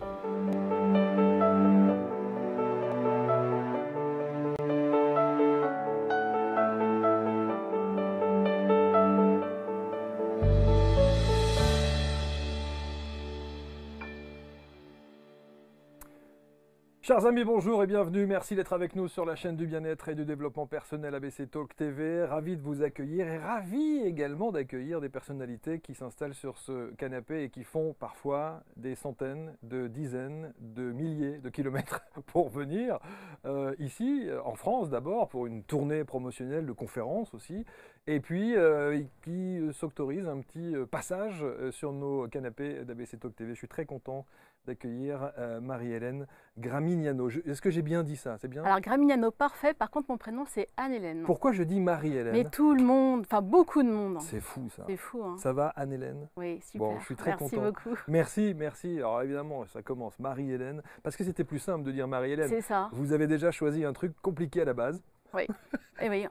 Thank you. Chers amis, bonjour et bienvenue. Merci d'être avec nous sur la chaîne du bien-être et du développement personnel ABC Talk TV. Ravi de vous accueillir et ravi également d'accueillir des personnalités qui s'installent sur ce canapé et qui font parfois des centaines, de dizaines, de milliers de kilomètres pour venir euh, ici, en France d'abord, pour une tournée promotionnelle de conférences aussi, et puis euh, qui s'autorisent un petit euh, passage sur nos canapés d'ABC Talk TV. Je suis très content d'accueillir euh, Marie-Hélène Gramignano. Est-ce que j'ai bien dit ça? C'est bien? Alors Gramignano, parfait. Par contre, mon prénom, c'est Anne-Hélène. Pourquoi je dis Marie-Hélène? Mais tout le monde, enfin beaucoup de monde. C'est fou ça. C'est fou. Hein. Ça va, Anne-Hélène? Oui, super. Bon, je suis très merci content. beaucoup. Merci, merci. Alors évidemment, ça commence Marie-Hélène, parce que c'était plus simple de dire Marie-Hélène. C'est ça. Vous avez déjà choisi un truc compliqué à la base. Oui. Et oui.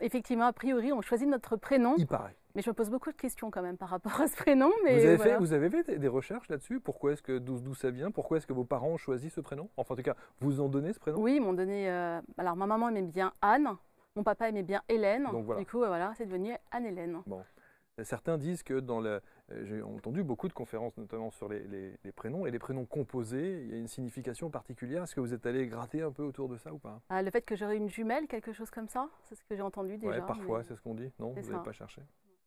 Effectivement, a priori, on choisit notre prénom. Il paraît. Mais je me pose beaucoup de questions quand même par rapport à ce prénom. Mais vous, avez voilà. fait, vous avez fait des- recherches là-dessus? Pourquoi est-ce que d'où ça vient? Pourquoi est-ce que vos parents ont choisi ce prénom? Enfin, en tout cas, vous ont donné ce prénom? Oui, ils m'ont donné. euh, Alors, ma maman aimait bien Anne. Mon papa aimait bien Hélène. Donc, voilà. Du coup, euh, voilà, c'est devenu Anne-Hélène. Certains disent que dans le. euh, J'ai entendu beaucoup de conférences, notamment sur les, les- les prénoms, et les prénoms composés, il y a une signification particulière. Est-ce que vous êtes allé gratter un peu autour de ça ou pas? Ah, le fait que j'aurais une jumelle, quelque chose comme ça, c'est ce que j'ai entendu déjà. Ouais, parfois, mais- c'est ce qu'on dit. Non, vous n'avez pas cherché.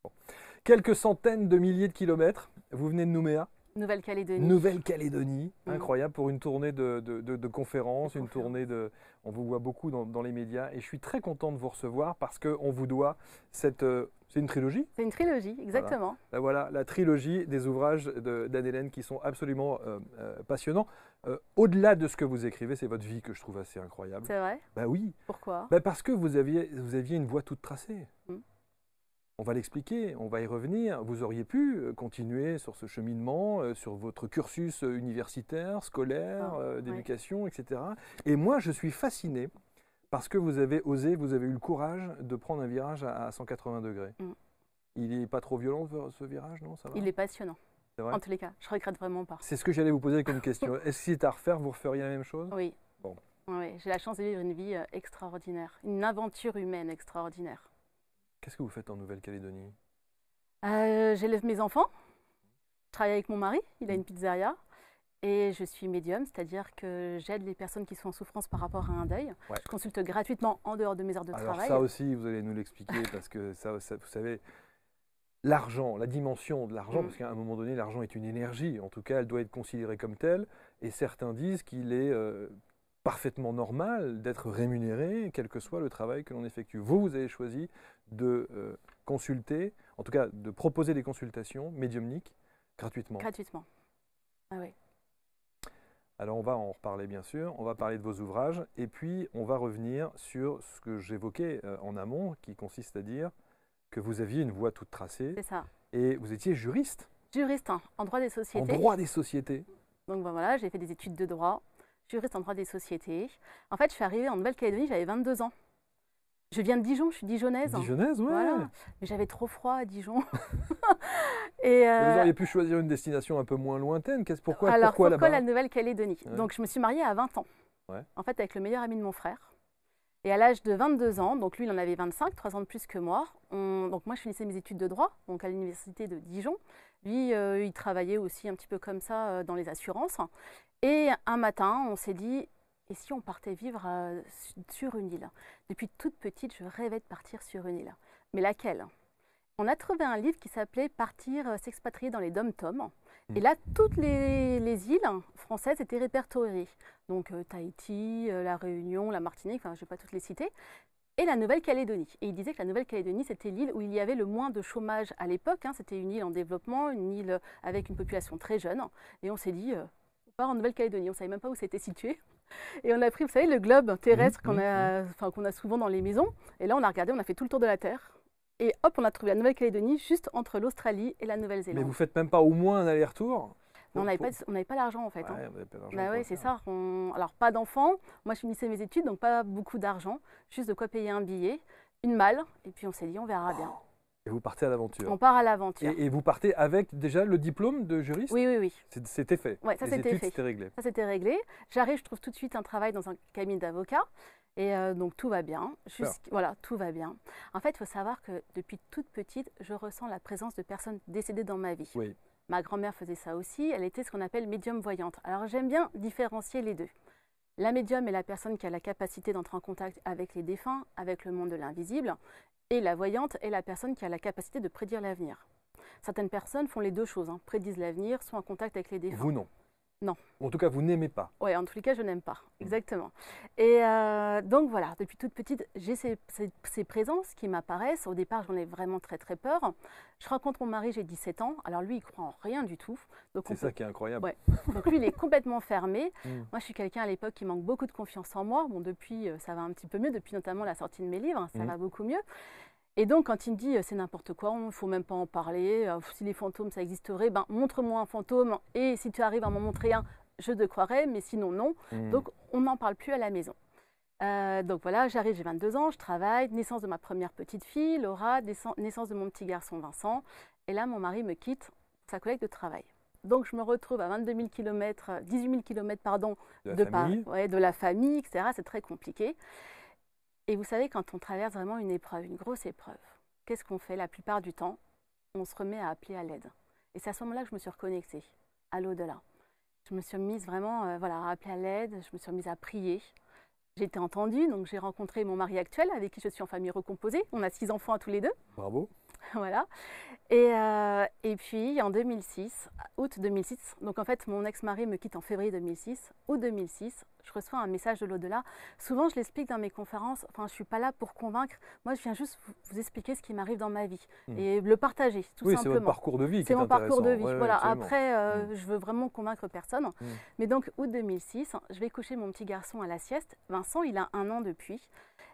Bon. Quelques centaines de milliers de kilomètres. Vous venez de Nouméa, Nouvelle-Calédonie. Nouvelle-Calédonie. Mm. Incroyable pour une tournée de, de- de- de conférences, une tournée de. On vous voit beaucoup dans, dans les médias et je suis très content de vous recevoir parce qu'on vous doit cette. euh, c'est une trilogie C'est une trilogie, exactement. Voilà, la trilogie des ouvrages d'Anne-Hélène qui sont absolument euh, euh, passionnants. Au-delà de ce que vous écrivez, c'est votre vie que je trouve assez incroyable. C'est vrai? Bah oui, Pourquoi? Bah parce que vous aviez, vous aviez une voie toute tracée. Mm. On va l'expliquer, on va y revenir. Vous auriez pu euh, continuer sur ce cheminement, euh, sur votre cursus euh, universitaire, scolaire, Ah, euh, ouais. d'éducation, etc. Et moi, je suis fasciné parce que vous avez osé, vous avez eu le courage de prendre un virage à, à 180 degrés. Mm. Il n'est pas trop violent ce virage, non? Ça va? Il est passionnant. Vrai? En tous les cas, je regrette vraiment pas. C'est ce que j'allais vous poser comme question. Est-ce que si c'était à refaire, vous referiez la même chose? Oui. Bon. Oui, j'ai la chance de vivre une vie extraordinaire, une aventure humaine extraordinaire. Qu'est-ce que vous faites en Nouvelle-Calédonie? Euh, J'élève mes enfants, je travaille avec mon mari, il a une pizzeria, et je suis médium, c'est-à-dire que j'aide les personnes qui sont en souffrance par rapport à un deuil. Ouais. Je consulte gratuitement en dehors de mes heures de Alors travail. ça aussi, vous allez nous l'expliquer parce que ça, ça, vous savez, l'argent, la dimension de l'argent, Mm. parce qu'à un moment donné, l'argent est une énergie. En tout cas, elle doit être considérée comme telle. Et certains disent qu'il est euh, parfaitement normal d'être rémunéré, quel que soit le travail que l'on effectue. Vous, vous avez choisi de euh, consulter, en tout cas de proposer des consultations médiumniques gratuitement. Gratuitement. Ah oui. Alors on va en reparler bien sûr, on va parler de vos ouvrages et puis on va revenir sur ce que j'évoquais euh, en amont qui consiste à dire que vous aviez une voie toute tracée C'est ça. et vous étiez juriste Juriste hein, en droit des en sociétés. droit des sociétés. Donc ben voilà, j'ai fait des études de droit, juriste en droit des sociétés. En fait, je suis arrivée en Nouvelle-Calédonie, j'avais 22 ans. Je viens de Dijon, je suis dijonnaise. Dijonnaise, ouais. Voilà. Mais j'avais trop froid à Dijon. Et euh, Vous auriez pu choisir une destination un peu moins lointaine. Qu'est-ce pourquoi alors pourquoi la Nouvelle-Calédonie Ouais. Donc je me suis mariée à 20 ans. Ouais. En fait, avec le meilleur ami de mon frère. Et à l'âge de 22 ans, donc lui il en avait 25, 3 ans de plus que moi. on- donc moi je finissais mes études de droit, donc à l'université de Dijon. Lui, euh, il travaillait aussi un petit peu comme ça euh, dans les assurances. Et un matin, on s'est dit, et si on partait vivre euh, su- sur une île? Depuis toute petite, je rêvais de partir sur une île. Mais laquelle? On a trouvé un livre qui s'appelait Partir, s'expatrier dans les dom-toms. Et là, toutes les, les îles françaises étaient répertoriées. Donc euh, Tahiti, euh, la Réunion, la Martinique, enfin je ne vais pas toutes les citer, et la Nouvelle-Calédonie. Et il disait que la Nouvelle-Calédonie, c'était l'île où il y avait le moins de chômage à l'époque. hein. C'était une île en développement, une île avec une population très jeune. Et on s'est dit, euh, on part en Nouvelle-Calédonie. On ne savait même pas où c'était situé. Et on a pris, vous savez, le globe terrestre qu'on a, enfin, qu'on a souvent dans les maisons. Et là, on a regardé, on a fait tout le tour de la Terre. Et hop, on a trouvé la Nouvelle-Calédonie juste entre l'Australie et la Mais Nouvelle-Zélande. vous faites même pas au moins un aller-retour Mais on n'avait Pour- pas, pas l'argent en fait. Ouais, hein. pas d'argent Bah le c'est ça. On- Alors, pas d'enfants. Moi, je finissais mes études, donc pas beaucoup d'argent. Juste de quoi payer un billet, une malle. Et puis, on s'est dit, on verra bien. Et vous partez à l'aventure. On part à l'aventure. Et, et vous partez avec déjà le diplôme de juriste Oui, oui, oui. C'était fait. Ouais, ça, c'était fait. C'était réglé. Ça, c'était réglé. J'arrive, je trouve tout de suite un travail dans un cabinet d'avocat. Et euh, donc, tout va bien. Voilà, tout va bien. En fait, il faut savoir que depuis toute petite, je ressens la présence de personnes décédées dans ma vie. Oui. Ma grand-mère faisait ça aussi. Elle était ce qu'on appelle médium voyante. Alors, j'aime bien différencier les deux. La médium est la personne qui a la capacité d'entrer en contact avec les défunts, avec le monde de l'invisible. Et la voyante est la personne qui a la capacité de prédire l'avenir. Certaines personnes font les deux choses, hein, prédisent l'avenir, sont en contact avec les défunts. Vous non. Non. En tout cas, vous n'aimez pas. Oui, en tous les cas, je n'aime pas. Mm. Exactement. Et euh, donc voilà, depuis toute petite, j'ai ces, ces- ces présences qui m'apparaissent. Au départ, j'en ai vraiment très très peur. Je rencontre mon mari, j'ai 17 ans. Alors lui, il croit en rien du tout. C'est ça qui est incroyable. Ouais. donc lui, il est complètement fermé. Mm. Moi, je suis quelqu'un à l'époque qui manque beaucoup de confiance en moi. Bon, depuis, euh, ça va un petit peu mieux, depuis notamment la sortie de mes livres, ça Mhm. va beaucoup mieux. Et donc, quand il me dit euh, c'est n'importe quoi, il ne faut même pas en parler, euh, si les fantômes ça existerait, ben, montre-moi un fantôme et si tu arrives à m'en montrer un, je te croirai, mais sinon non. Mm. Donc, on n'en parle plus à la maison. Euh, donc voilà, j'arrive, j'ai 22 ans, je travaille, naissance de ma première petite fille, Laura, naissance de mon petit garçon Vincent. Et là, mon mari me quitte pour sa collègue de travail. Donc, je me retrouve à 22 000 km, 18 000 km pardon, de la de, par- famille. ouais, de la famille, etc. C'est très compliqué. Et vous savez, quand on traverse vraiment une épreuve, une grosse épreuve, qu'est-ce qu'on fait la plupart du temps? On se remet à appeler à l'aide. Et c'est à ce moment-là que je me suis reconnectée à l'au-delà. Je me suis mise vraiment euh, voilà, à appeler à l'aide, je me suis mise à prier. J'ai été entendue, donc j'ai rencontré mon mari actuel avec qui je suis en famille recomposée. On a six enfants à tous les deux. Bravo. voilà. Et, euh, et puis en 2006, août 2006, donc en fait mon ex-mari me quitte en février 2006, août 2006, je reçois un message de l'au-delà. Souvent je l'explique dans mes conférences, enfin je ne suis pas là pour convaincre, moi je viens juste vous, expliquer ce qui m'arrive dans ma vie Mm. et le partager tout oui, c'est simplement. votre parcours de vie C'est est mon parcours de vie. Ouais, voilà. absolument. Après, euh, Mm. je veux vraiment convaincre personne. Mm. Mais donc, août 2006, je vais coucher mon petit garçon à la sieste. Vincent, il a un an depuis.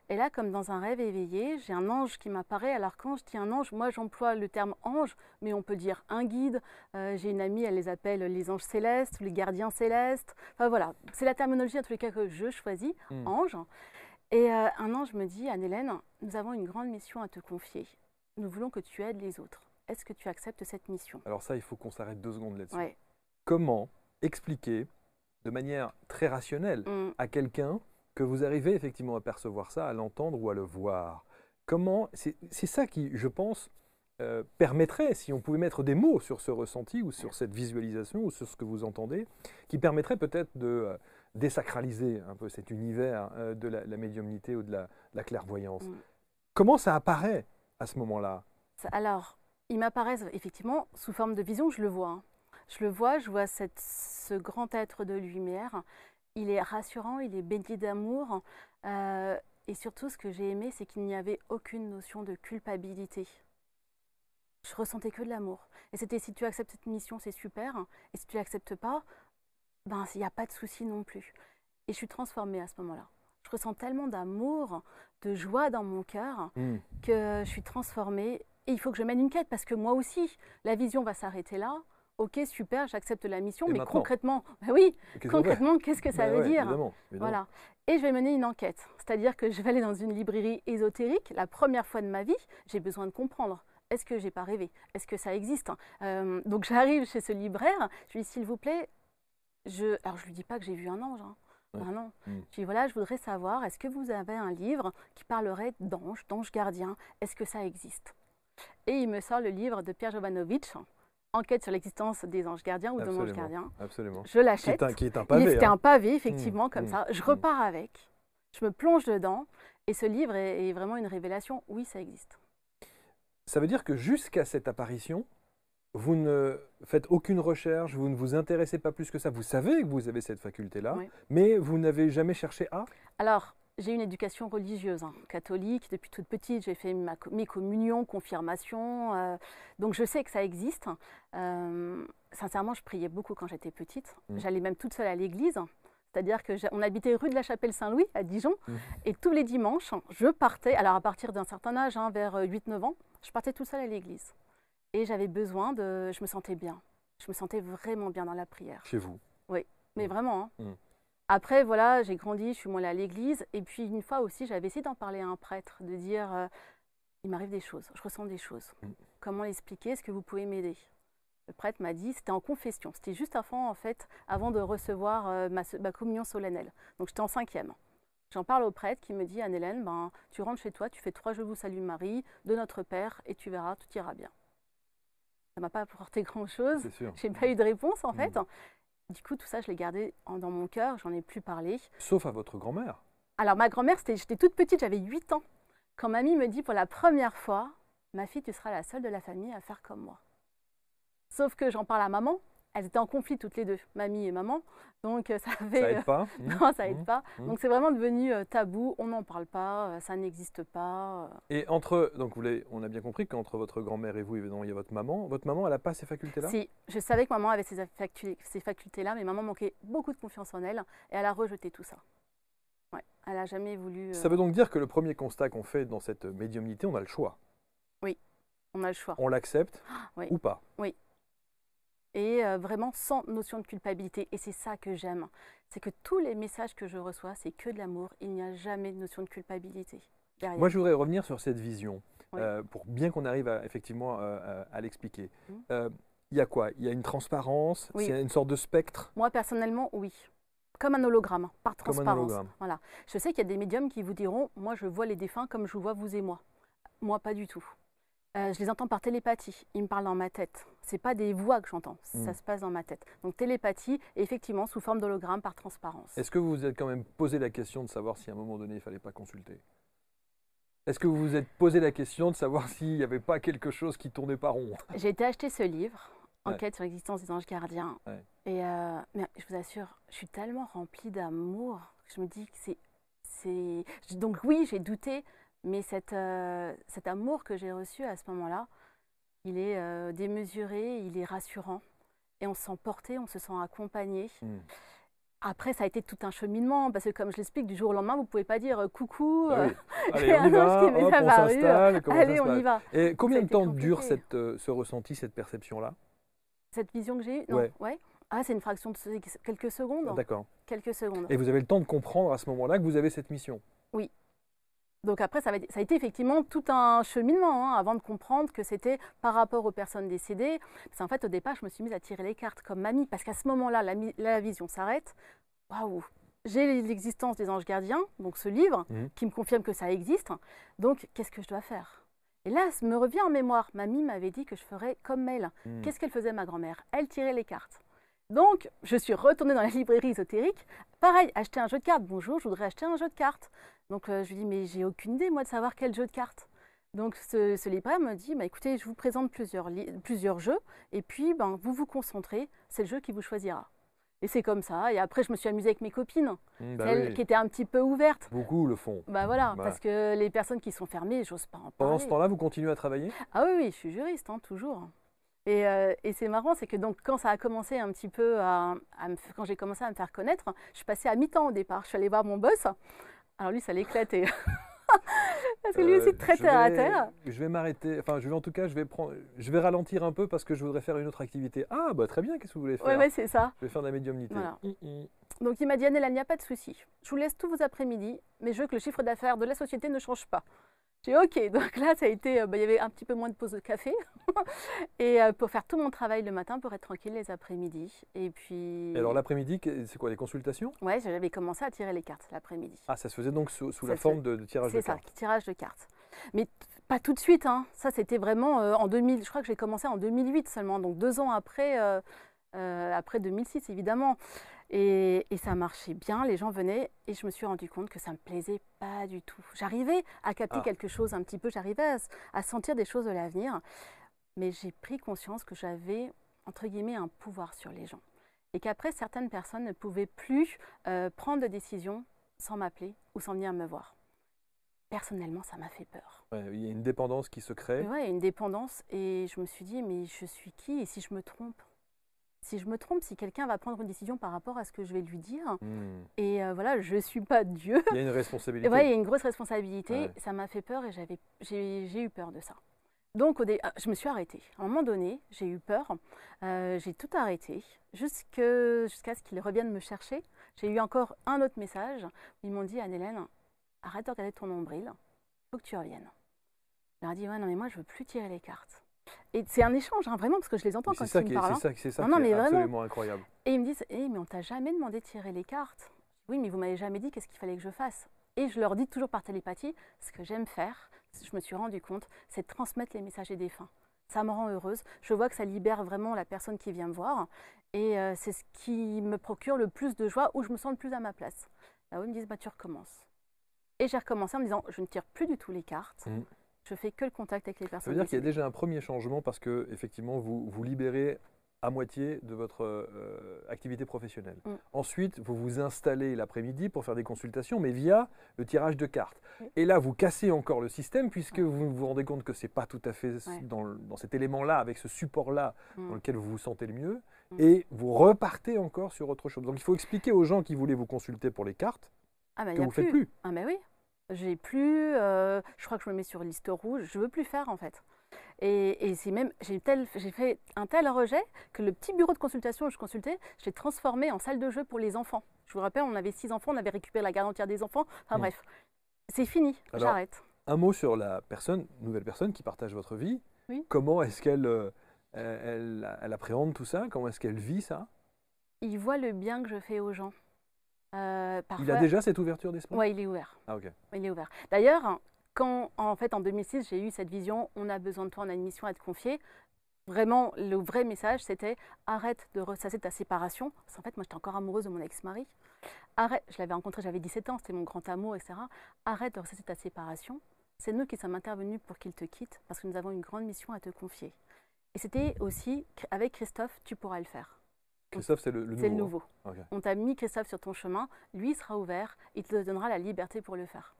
Et là, comme dans un rêve éveillé, j'ai un ange qui m'apparaît. Alors, quand je dis un ange, moi, j'emploie le terme ange, mais on peut dire un guide. Euh, j'ai une amie, elle les appelle les anges célestes, les gardiens célestes. Enfin, voilà. C'est la terminologie, en tous les cas, que je choisis, Mm. ange. Et euh, un ange me dit, Anne-Hélène, nous avons une grande mission à te confier. Nous voulons que tu aides les autres. Est-ce que tu acceptes cette mission? Alors ça, il faut qu'on s'arrête deux secondes là-dessus. Ouais. Comment expliquer de manière très rationnelle Mm. à quelqu'un que vous arrivez effectivement à percevoir ça, à l'entendre ou à le voir Comment C'est ça qui, je pense, euh, permettrait, si on pouvait mettre des mots sur ce ressenti ou sur cette visualisation ou sur ce que vous entendez, qui permettrait peut-être de euh, désacraliser un peu cet univers euh, de la, la médiumnité ou de la, de la clairvoyance. Mm. Comment ça apparaît à ce moment-là? Alors, ils m'apparaissent effectivement sous forme de vision, je le vois. hein. Je le vois, je vois cette- ce grand être de lumière. Il est rassurant, il est baigné d'amour. euh, et surtout, ce que j'ai aimé, c'est qu'il n'y avait aucune notion de culpabilité. Je ressentais que de l'amour. Et c'était si tu acceptes cette mission, c'est super. Et si tu l'acceptes pas, ben il n'y a pas de souci non plus. Et je suis transformée à ce moment-là. Je ressens tellement d'amour, de joie dans mon cœur Mm. que je suis transformée et il faut que je mène une quête parce que moi aussi, la vision va s'arrêter là. Ok, super, j'accepte la mission, Et mais concrètement, bah oui, Qu'est-ce concrètement, qu'est-ce que ça Ben veut ouais, dire? évidemment, évidemment. Voilà. Et je vais mener une enquête, c'est-à-dire que je vais aller dans une librairie ésotérique. La première fois de ma vie, j'ai besoin de comprendre. Est-ce que j'ai pas rêvé? Est-ce que ça existe? Euh, Donc j'arrive chez ce libraire, je lui dis s'il vous plaît, je... alors je lui dis pas que j'ai vu un ange. Hein. Ouais. Ah non. Mm. Je dis voilà, je voudrais savoir, est-ce que vous avez un livre qui parlerait d'anges, d'anges gardiens? Est-ce que ça existe? Et il me sort le livre de Pierre Jovanovic, Enquête sur l'existence des anges gardiens ou de l'ange Absolument. gardien. Absolument. Je Qui l'achète. un, qui est un pavé. C'était hein. un pavé, effectivement, Mm, comme mm, ça. Je mm. repars avec, je me plonge dedans, et ce livre est, est vraiment une révélation. Oui, ça existe. Ça veut dire que jusqu'à cette apparition, vous ne faites aucune recherche, vous ne vous intéressez pas plus que ça. Vous savez que vous avez cette faculté-là, Oui. mais vous n'avez jamais cherché à. Alors, j'ai une éducation religieuse, hein, catholique. Depuis toute petite, j'ai fait ma mes communions, confirmations. euh, donc, je sais que ça existe. Euh, sincèrement, je priais beaucoup quand j'étais petite. Mm. J'allais même toute seule à l'église. C'est-à-dire que on habitait rue de la Chapelle-Saint-Louis à Dijon. Mm. Et tous les dimanches, je partais, alors à partir d'un certain âge, hein, vers 8-9 ans, je partais toute seule à l'église. Et j'avais besoin de... Je me sentais bien. Je me sentais vraiment bien dans la prière. Chez vous. Mais Mm. vraiment. hein. Après, voilà, j'ai grandi, je suis moins allée à l'église. Et puis, une fois aussi, j'avais essayé d'en parler à un prêtre, de dire euh, il m'arrive des choses, je ressens des choses. Mm. Comment l'expliquer? Est-ce que vous pouvez m'aider? Le prêtre m'a dit, c'était en confession, c'était juste avant, en fait, avant de recevoir euh, ma, ma communion solennelle. Donc j'étais en cinquième. J'en parle au prêtre qui me dit, Anne-Hélène, ben, tu rentres chez toi, tu fais trois Je vous salue Marie, de notre Père, et tu verras, tout ira bien. Ça m'a pas apporté grand-chose. Sûr. J'ai pas eu de réponse, en Mm. fait. Du coup, tout ça, je l'ai gardé en- dans mon cœur, j'en ai plus parlé. Sauf à votre grand-mère. Alors, ma grand-mère, j'étais toute petite, j'avais 8 ans. Quand mamie me dit pour la première fois, ma fille, tu seras la seule de la famille à faire comme moi. Sauf que j'en parle à maman. Elles étaient en conflit toutes les deux, mamie et maman. Donc, euh, ça avait. Ça aide pas. Mm. non, ça aide Mm. pas. Mm. Donc, c'est vraiment devenu euh, tabou. On n'en parle pas, euh, ça n'existe pas. euh. Et entre, donc vous l'avez- on a bien compris qu'entre votre grand-mère et vous, évidemment, il y a votre maman. Votre maman, elle n'a pas ces facultés-là? Si, je savais que maman avait ces, facu- ces facultés-là, mais maman manquait beaucoup de confiance en elle et elle a rejeté tout ça. Ouais, elle a jamais voulu. euh, Ça veut donc dire que le premier constat qu'on fait dans cette médiumnité, on a le choix? On a le choix. On l'accepte oui. ou pas? Et euh, vraiment sans notion de culpabilité. Et c'est ça que j'aime. C'est que tous les messages que je reçois, c'est que de l'amour. Il n'y a jamais de notion de culpabilité derrière. Moi, je voudrais revenir sur cette vision, Oui. euh, pour bien qu'on arrive à, effectivement euh, à, à l'expliquer. Il y a quoi? Il y a une transparence, Oui. il y a une sorte de spectre, Moi, personnellement, oui. Comme un hologramme, par transparence. hologramme. Voilà. Je sais qu'il y a des médiums qui vous diront Moi, je vois les défunts comme je vois vous et moi. Moi, pas du tout. Euh, je les entends par télépathie. Ils me parlent dans ma tête. C'est pas des voix que j'entends. Ça se passe dans ma tête. Donc télépathie, effectivement, sous forme d'hologramme par transparence. Est-ce que vous vous êtes quand même posé la question de savoir si à un moment donné, il ne fallait pas consulter? Est-ce que vous vous êtes posé la question de savoir s'il n'y avait pas quelque chose qui tournait pas rond? J'ai été acheter ce livre, Ouais. Enquête sur l'existence des anges gardiens. Ouais. Et euh, mais je vous assure, je suis tellement remplie d'amour que je me dis que c'est. c'est... Donc oui, j'ai douté, mais cette, euh, cet amour que j'ai reçu à ce moment-là, il est euh, démesuré, il est rassurant. Et on se sent porté, on se sent accompagné. Hmm. Après, ça a été tout un cheminement, parce que comme je l'explique, du jour au lendemain, vous ne pouvez pas dire euh, coucou, Bah oui. Allez, on y un va, hop, on s'installe. allez, on y va. Et combien a de temps dure cette, euh, ce ressenti, cette perception-là? Cette vision que j'ai eue, Ouais. ouais. Ah, c'est une fraction de quelques secondes. Ah, D'accord. Quelques secondes. Et vous avez le temps de comprendre à ce moment-là que vous avez cette mission? Donc après, ça, va être- ça a été effectivement tout un cheminement hein, avant de comprendre que c'était par rapport aux personnes décédées. Parce qu'en fait, au départ, je me suis mise à tirer les cartes comme mamie, parce qu'à ce moment-là, la, vision s'arrête. Waouh J'ai l'existence des anges gardiens, donc ce livre, Mhm. qui me confirme que ça existe. Donc, qu'est-ce que je dois faire? Et là, ça me revient en mémoire. Mamie m'avait dit que je ferais comme elle. Hmm. Qu'est-ce qu'elle faisait, ma grand-mère? Elle tirait les cartes. Donc, je suis retournée dans la librairie ésotérique. Pareil, acheter un jeu de cartes. Bonjour, je voudrais acheter un jeu de cartes. Donc, euh, je lui dis, mais j'ai aucune idée, moi, de savoir quel jeu de cartes. Donc, ce, ce libraire me dit, bah, écoutez, je vous présente plusieurs, plusieurs jeux. Et puis, ben, vous vous concentrez, c'est le jeu qui vous choisira. Et c'est comme ça. Et après, je me suis amusée avec mes copines, Hmm, bah celles oui. qui étaient un petit peu ouvertes. Beaucoup le font. Bah voilà, Voilà. parce que les personnes qui sont fermées, j'ose pas en parler. Pendant ce temps-là, vous continuez à travailler? Ah oui, oui, je suis juriste, hein, toujours. Et, euh, et c'est marrant, c'est que donc quand ça a commencé un petit peu à, à me quand j'ai commencé à me faire connaître, je suis passée à mi-temps au départ. Je suis allée voir mon boss. Alors lui, ça l'éclatait. parce que lui aussi Euh, très je terre à vais- terre. Je vais m'arrêter. Enfin, je vais en tout cas, je vais prendre, je vais ralentir un peu parce que je voudrais faire une autre activité. Ah, bah très bien. Qu'est-ce que vous voulez faire Ouais, ouais, c'est ça. Je vais faire de la médiumnité. Voilà. Donc il m'a dit, Annela, il n'y a pas de souci. Je vous laisse tous vos après-midi, mais je veux que le chiffre d'affaires de la société ne change pas. J'ai ok. Donc là, ça a été, euh, bah, il y avait un petit peu moins de pause de café. et euh, pour faire tout mon travail le matin, pour être tranquille les après-midi. Et puis... Et alors l'après-midi, c'est quoi les consultations? Ouais, j'avais commencé à tirer les cartes l'après-midi. Ah, ça se faisait donc sous, la forme de, de tirage de C'est ça, cartes. tirage de cartes. Mais pas tout de suite, hein. ça c'était vraiment euh, en 2000, je crois que j'ai commencé en 2008 seulement, donc deux ans après, euh, euh, après 2006 évidemment. Et, et ça marchait bien, les gens venaient et je me suis rendu compte que ça me plaisait pas du tout. J'arrivais à capter Ah. quelque chose un petit peu, j'arrivais à, sentir des choses de l'avenir, mais j'ai pris conscience que j'avais, entre guillemets, un pouvoir sur les gens. Et qu'après, certaines personnes ne pouvaient plus euh, prendre de décisions sans m'appeler ou sans venir me voir. Personnellement, ça m'a fait peur. Ouais, il y a une dépendance qui se crée. Ouais, une dépendance. Et je me suis dit, mais je suis qui? Et si je me trompe? Si je me trompe, si quelqu'un va prendre une décision par rapport à ce que je vais lui dire, Hmm. et euh, voilà, je ne suis pas Dieu. Il y a une responsabilité. Ouais, il y a une grosse responsabilité. Ouais. Ça m'a fait peur et j'avais, j'ai, eu peur de ça. Donc, au dé- ah, je me suis arrêtée. À un moment donné, j'ai eu peur. Euh, j'ai tout arrêté jusque- jusqu'à ce qu'ils reviennent me chercher. J'ai eu encore un autre message. Ils m'ont dit, Anne-Hélène, arrête de regarder ton nombril. Il faut que tu reviennes. Je leur ai dit, ouais, non, mais moi, je veux plus tirer les cartes. Et c'est un échange, hein, vraiment, parce que je les entends Mais quand ils me parlent. c'est hein. ça, c'est ça Non, qui non, est mais vraiment. absolument incroyable. Et ils me disent, eh, mais on t'a jamais demandé de tirer les cartes. Oui, mais vous m'avez jamais dit qu'est-ce qu'il fallait que je fasse. Et je leur dis toujours par télépathie, ce que j'aime faire, je me suis rendu compte, c'est de transmettre les messages des défunts. Ça me rend heureuse. Je vois que ça libère vraiment la personne qui vient me voir. Et euh, c'est ce qui me procure le plus de joie, où je me sens le plus à ma place. Là où ils me disent, bah, tu recommences. Et j'ai recommencé en me disant, je ne tire plus du tout les cartes. Mhm. Je fais que le contact avec les Ça personnes. veut dire qu'il y a déjà un premier changement parce que effectivement vous vous libérez à moitié de votre euh, activité professionnelle. Mm. Ensuite, vous vous installez l'après-midi pour faire des consultations, mais via le tirage de cartes. Oui. Et là, vous cassez encore le système puisque vous vous rendez compte que c'est pas tout à fait Ouais. dans, le- dans cet élément-là, avec ce support-là, Mm. dans lequel vous vous sentez le mieux, Mm. et vous repartez encore sur autre chose. Donc il faut expliquer aux gens qui voulaient vous consulter pour les cartes Ah, bah, que vous ne faites plus. Ah ben oui, j'ai plus, euh, je crois que je me mets sur liste rouge, je veux plus faire en fait. Et, et c'est même, j'ai fait un tel rejet que le petit bureau de consultation où je consultais, je l'ai transformé en salle de jeu pour les enfants. Je vous rappelle, on avait six enfants, on avait récupéré la garde entière des enfants. Enfin Mm. bref, c'est fini, j'arrête. Un mot sur la personne, nouvelle personne qui partage votre vie. Oui. Comment est-ce qu'elle euh, elle appréhende tout ça? Comment est-ce qu'elle vit ça? Il voit le bien que je fais aux gens. Euh, parfois, Il a déjà cette ouverture d'esprit? Ouais, il est ouvert. Ah ok. Il est ouvert. D'ailleurs, quand en fait en 2006 j'ai eu cette vision, on a besoin de toi, on a une mission à te confier. Vraiment, le vrai message c'était arrête de ressasser ta séparation. Parce qu'en fait, moi j'étais encore amoureuse de mon ex-mari. Arrête, je l'avais rencontré, j'avais 17 ans, c'était mon grand amour, etc. Arrête de ressasser ta séparation. C'est nous qui sommes intervenus pour qu'il te quitte parce que nous avons une grande mission à te confier. Et c'était aussi avec Christophe, tu pourras le faire. Christophe, c'est le, le nouveau. C'est le hein. On t'a mis Christophe sur ton chemin, lui il sera ouvert, il te donnera la liberté pour le faire.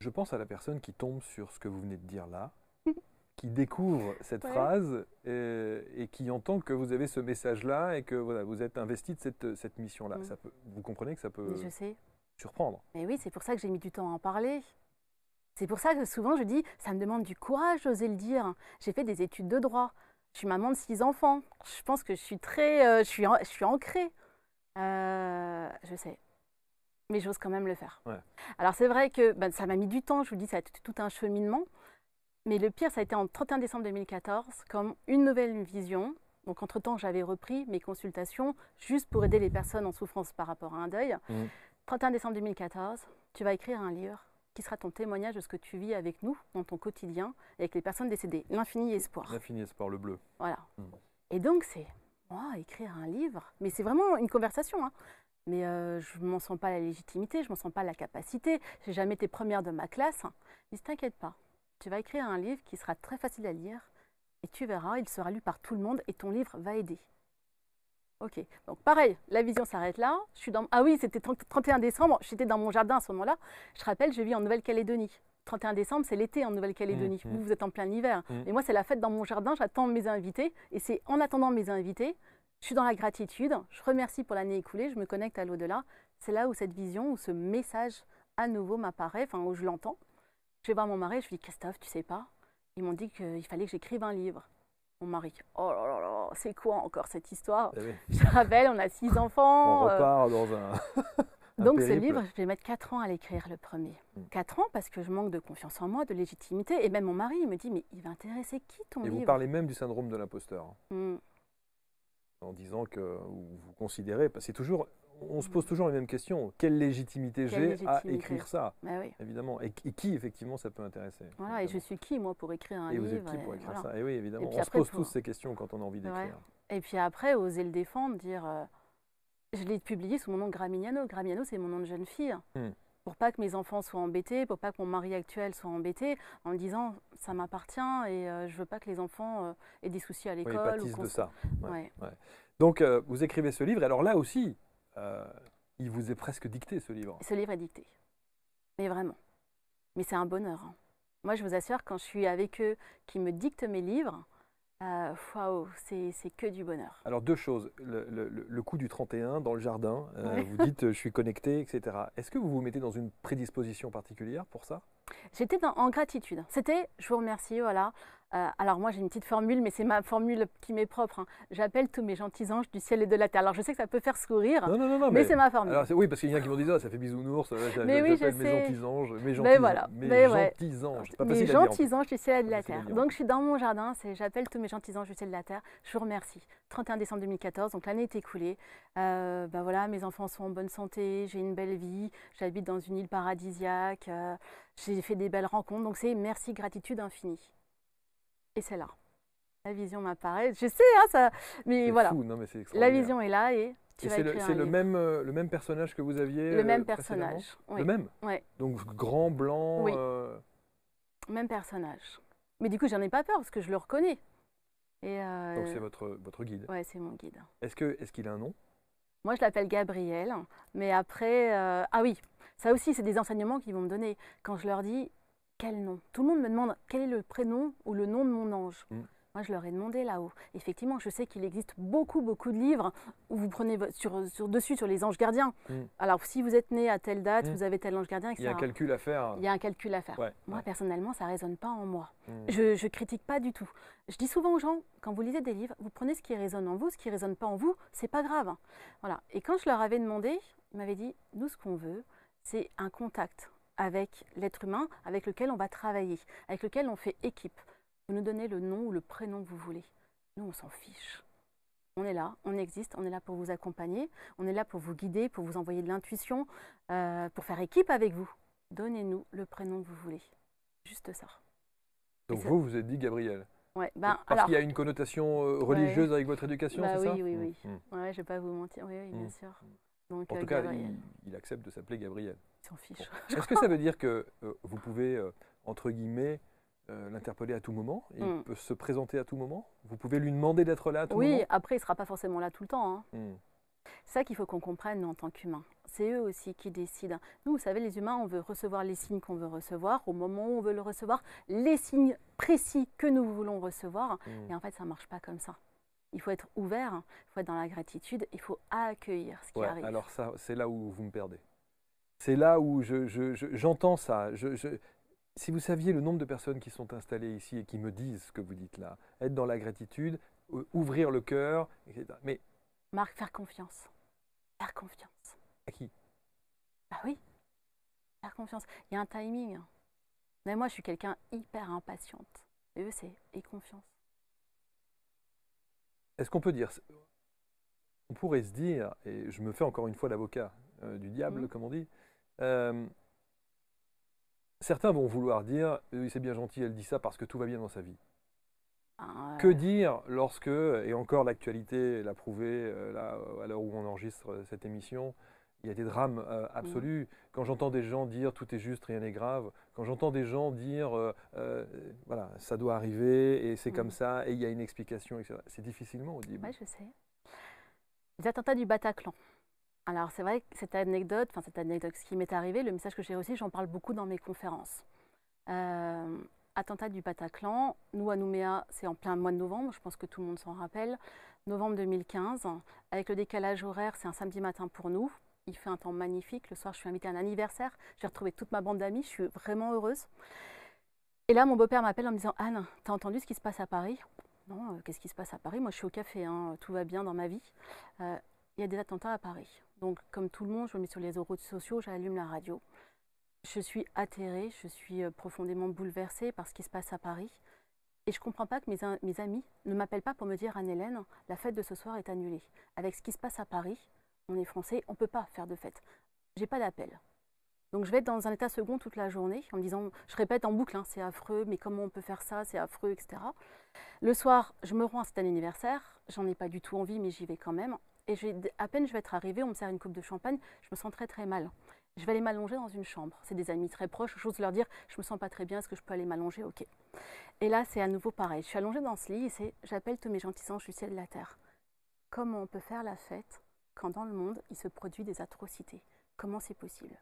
Je pense à la personne qui tombe sur ce que vous venez de dire là, qui découvre cette Ouais. phrase et, et qui entend que vous avez ce message-là et que voilà, vous êtes investi de cette, cette mission-là. Mm. Vous comprenez que ça peut je sais. surprendre. Mais oui, c'est pour ça que j'ai mis du temps à en parler. C'est pour ça que souvent je dis, ça me demande du courage d'oser le dire. J'ai fait des études de droit. Je suis maman de six enfants. Je pense que je suis très, euh, je suis, en- je suis ancrée. Euh, je sais, mais j'ose quand même le faire. Ouais. Alors c'est vrai que ben, ça m'a mis du temps. Je vous dis, ça a été tout un cheminement. Mais le pire, ça a été en 31 décembre 2014, comme une nouvelle vision. Donc entre-temps, j'avais repris mes consultations juste pour aider les personnes en souffrance par rapport à un deuil. Mhm. 31 décembre 2014, tu vas écrire un livre qui sera ton témoignage de ce que tu vis avec nous dans ton quotidien avec les personnes décédées. L'infini espoir. L'infini espoir, le bleu. Voilà. Mhm. Et donc, c'est moi écrire un livre, mais c'est vraiment une conversation. hein. Mais euh, je ne m'en sens pas la légitimité, je ne m'en sens pas la capacité. J'ai jamais été première de ma classe. Mais t'inquiète pas, tu vas écrire un livre qui sera très facile à lire et tu verras, il sera lu par tout le monde et ton livre va aider. Ok, donc pareil, la vision s'arrête là. Je suis dans... Ah oui, c'était 30 31 décembre, j'étais dans mon jardin à ce moment-là. Je rappelle, je vis en Nouvelle-Calédonie. 31 décembre, c'est l'été en Nouvelle-Calédonie. Mhm. Vous, vous êtes en plein hiver. Et moi, c'est la fête dans mon jardin, j'attends mes invités. Et c'est en attendant mes invités, je suis dans la gratitude, je remercie pour l'année écoulée, je me connecte à l'au-delà. C'est là où cette vision, où ce message à nouveau m'apparaît, enfin où je l'entends. Je vais voir mon mari, je lui dis Christophe, tu sais pas? Ils m'ont dit qu'il fallait que j'écrive un livre. Mon mari, oh là là là, c'est quoi encore cette histoire? Eh oui, Je rappelle, on a six enfants. On euh, repart dans un. un donc ce livre, je vais mettre 4 ans à l'écrire, le premier. Mm. 4 ans parce que je manque de confiance en moi, de légitimité. Et même mon mari, il me dit, mais il va intéresser qui ton Et livre? vous parlez même du syndrome de l'imposteur. hein, Mm. en disant que vous considérez, c'est toujours, on se pose toujours la même question, quelle légitimité j'ai à écrire ça, Bah oui. évidemment, et, et qui effectivement ça peut intéresser? Voilà, et je suis qui, moi, pour écrire un Et vous livre êtes qui pour écrire voilà. ça? Et oui, évidemment, on se pose pour- tous ces questions quand on a envie d'écrire. Et puis après, oser le défendre, dire. euh, je l'ai publié sous mon nom Gramignano. Gramignano, c'est mon nom de jeune fille. Hmm. Pour pas que mes enfants soient embêtés, pour pas que mon mari actuel soit embêté, en me disant ça m'appartient et euh, je veux pas que les enfants euh, aient des soucis à Oui, ils l'école. pâtissent qu'on de ça. Ouais. Ouais. Donc, euh, vous écrivez ce livre, et alors là aussi, euh, il vous est presque dicté ce livre. Ce livre est dicté. Mais vraiment. Mais c'est un bonheur. hein. Moi, je vous assure, quand je suis avec eux, qui me dictent mes livres, euh, waouh, c'est c'est que du bonheur. Alors deux choses, le, le- le- le coup du 31 dans le jardin, euh, vous dites je suis connecté, etc. Est-ce que vous vous mettez dans une prédisposition particulière pour ça? J'étais en gratitude. C'était, je vous remercie, voilà. Euh, alors moi j'ai une petite formule, mais c'est ma formule qui m'est propre. hein. J'appelle tous mes gentils anges du ciel et de la terre. Alors je sais que ça peut faire sourire, Non, non, non, non, mais, c'est ma formule. Alors, oui, parce qu'il y en a qui vont dire, ah, ça fait bisounours, ça, Mais oui, j'appelle mes gentils anges, mes Mais gentils, voilà, mes mais ouais. gentils anges. Pas mes gentils anges du ciel et de la terre. Donc je suis dans mon jardin, c'est j'appelle tous mes gentils anges du ciel et de la terre. Je vous remercie. 31 décembre 2014, donc l'année est écoulée. Euh, ben voilà, mes enfants sont en bonne santé, j'ai une belle vie, j'habite dans une île paradisiaque, euh, j'ai fait des belles rencontres. Donc c'est merci, gratitude infinie. Et c'est là. La vision m'apparaît. Je sais, hein, ça, mais voilà. fou, non, mais c'est La vision est là et tu c'est le, même, euh, le même personnage que vous aviez Le euh, même précédemment personnage. oui. Le même Ouais. Donc grand, blanc. Oui. euh, Même personnage. Mais du coup, j'en ai pas peur parce que je le reconnais. Et euh, donc c'est votre, votre guide. ouais, c'est mon guide. Est-ce que est-ce qu'il a un nom? Moi, je l'appelle Gabriel. Mais après, euh, ah oui, ça aussi, c'est des enseignements qu'ils vont me donner. Quand je leur dis quel nom, tout le monde me demande quel est le prénom ou le nom de mon ange? Mm. Moi, je leur ai demandé là-haut. Effectivement, je sais qu'il existe beaucoup, beaucoup de livres où vous prenez sur, sur dessus sur les anges gardiens. Mm. Alors, si vous êtes né à telle date, Mm. vous avez tel ange gardien, Il etc. y a un calcul à faire. Il y a un calcul à faire. Ouais, Moi, ouais. personnellement, ça ne résonne pas en moi. Je ne critique pas du tout. Je dis souvent aux gens, quand vous lisez des livres, vous prenez ce qui résonne en vous, ce qui ne résonne pas en vous, c'est pas grave. Voilà. Et quand je leur avais demandé, ils m'avaient dit, nous, ce qu'on veut, c'est un contact avec l'être humain avec lequel on va travailler, avec lequel on fait équipe. Vous nous donnez le nom ou le prénom que vous voulez. Nous, on s'en fiche. On est là, on existe, on est là pour vous accompagner, on est là pour vous guider, pour vous envoyer de l'intuition, euh, pour faire équipe avec vous. Donnez-nous le prénom que vous voulez. Juste ça. Donc vous, vous êtes dit Gabriel. Ouais, ben, Parce alors, qu'il y a une connotation euh, religieuse avec votre éducation, Bah c'est ça oui, oui, oui. Mm, mm. ouais, je vais pas vous mentir, oui, oui, bien Mm. sûr. Donc, En tout cas, il, il accepte de s'appeler Gabriel. il s'en fiche. Bon. Est-ce que ça veut dire que euh, vous pouvez, euh, entre guillemets, euh, l'interpeller à tout moment? Il Mm. peut se présenter à tout moment? Vous pouvez lui demander d'être là à tout Oui, moment? après, il sera pas forcément là tout le temps. hein. Mm. C'est ça qu'il faut qu'on comprenne en tant qu'humains. C'est eux aussi qui décident. Nous, vous savez, les humains, on veut recevoir les signes qu'on veut recevoir, au moment où on veut le recevoir, les signes précis que nous voulons recevoir. Mm. Et en fait, ça ne marche pas comme ça. Il faut être ouvert, il faut être dans la gratitude, il faut accueillir ce qui Ouais, arrive. alors ça, c'est là où vous me perdez. C'est là où je, je- je- j'entends ça. Je- je- si vous saviez le nombre de personnes qui sont installées ici et qui me disent ce que vous dites là, être dans la gratitude, euh, ouvrir le cœur, etc. Mais Marc, faire confiance. Faire confiance. à qui? Bah oui, faire confiance. Il y a un timing. Mais moi, je suis quelqu'un hyper impatiente. Et eux, c'est et confiance. Est-ce qu'on peut dire On pourrait se dire, et je me fais encore une fois l'avocat euh, du diable, Mhm. comme on dit. euh, certains vont vouloir dire, oui, c'est bien gentil, elle dit ça parce que tout va bien dans sa vie. Hein, Que dire lorsque, et encore l'actualité l'a prouvé, euh, là, à l'heure où on enregistre cette émission, il y a des drames euh, absolus. Quand j'entends des gens dire tout est juste, rien n'est grave, quand j'entends des gens dire euh, euh, voilà, ça doit arriver et c'est comme ça et il y a une explication, etc., c'est difficilement audible. Ouais, je sais. Les attentats du Bataclan. Alors, c'est vrai que cette anecdote, enfin, cette anecdote, ce qui m'est arrivé, le message que j'ai reçu, j'en parle beaucoup dans mes conférences. Attentat du Bataclan, nous à Nouméa, c'est en plein mois de novembre, je pense que tout le monde s'en rappelle. Novembre 2015, avec le décalage horaire, c'est un samedi matin pour nous. Il fait un temps magnifique. Le soir, je suis invitée à un anniversaire. J'ai retrouvé toute ma bande d'amis. Je suis vraiment heureuse. Et là, mon beau-père m'appelle en me disant Anne, t'as entendu ce qui se passe à Paris? Non, euh, qu'est-ce qui se passe à Paris? Moi, je suis au café, hein, tout va bien dans ma vie. Euh, Il y a des attentats à Paris. Donc, comme tout le monde, je me mets sur les réseaux sociaux, j'allume la radio. Je suis atterrée, je suis euh, profondément bouleversée par ce qui se passe à Paris. Et je ne comprends pas que mes, amis ne m'appellent pas pour me dire Anne-Hélène, la fête de ce soir est annulée. Avec ce qui se passe à Paris, on est français, on ne peut pas faire de fête. J'ai pas d'appel. Donc je vais être dans un état second toute la journée en me disant, je répète en boucle, hein, c'est affreux, mais comment on peut faire ça, c'est affreux, etc. Le soir, je me rends à cet anniversaire, j'en ai pas du tout envie, mais j'y vais quand même. Et à peine je vais être arrivée, on me sert une coupe de champagne, je me sens très très mal. Je vais aller m'allonger dans une chambre. C'est des amis très proches, j'ose leur dire, je me sens pas très bien, est-ce que je peux aller m'allonger? Ok. Et là, c'est à nouveau pareil. Je suis allongée dans ce lit et j'appelle tous mes gentils anges du ciel de la terre. Comment on peut faire la fête quand dans le monde, il se produit des atrocités Comment c'est possible?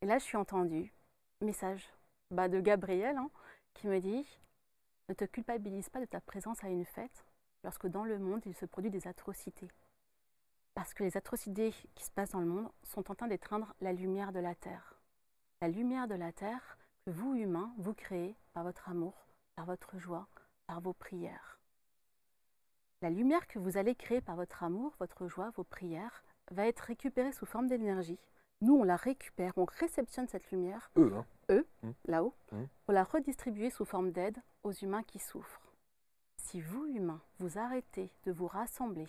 Et là, je suis entendue, message bah, de Gabriel, hein, qui me dit Ne te culpabilise pas de ta présence à une fête lorsque dans le monde, il se produit des atrocités. Parce que les atrocités qui se passent dans le monde sont en train d'étreindre la lumière de la terre. La lumière de la terre que vous, humains, vous créez par votre amour, par votre joie, par vos prières. La lumière que vous allez créer par votre amour, votre joie, vos prières, va être récupérée sous forme d'énergie. Nous, on la récupère, on réceptionne cette lumière, Eux, hein. eux, Mm. là-haut, pour la redistribuer sous forme d'aide aux humains qui souffrent. Si vous, humains, vous arrêtez de vous rassembler,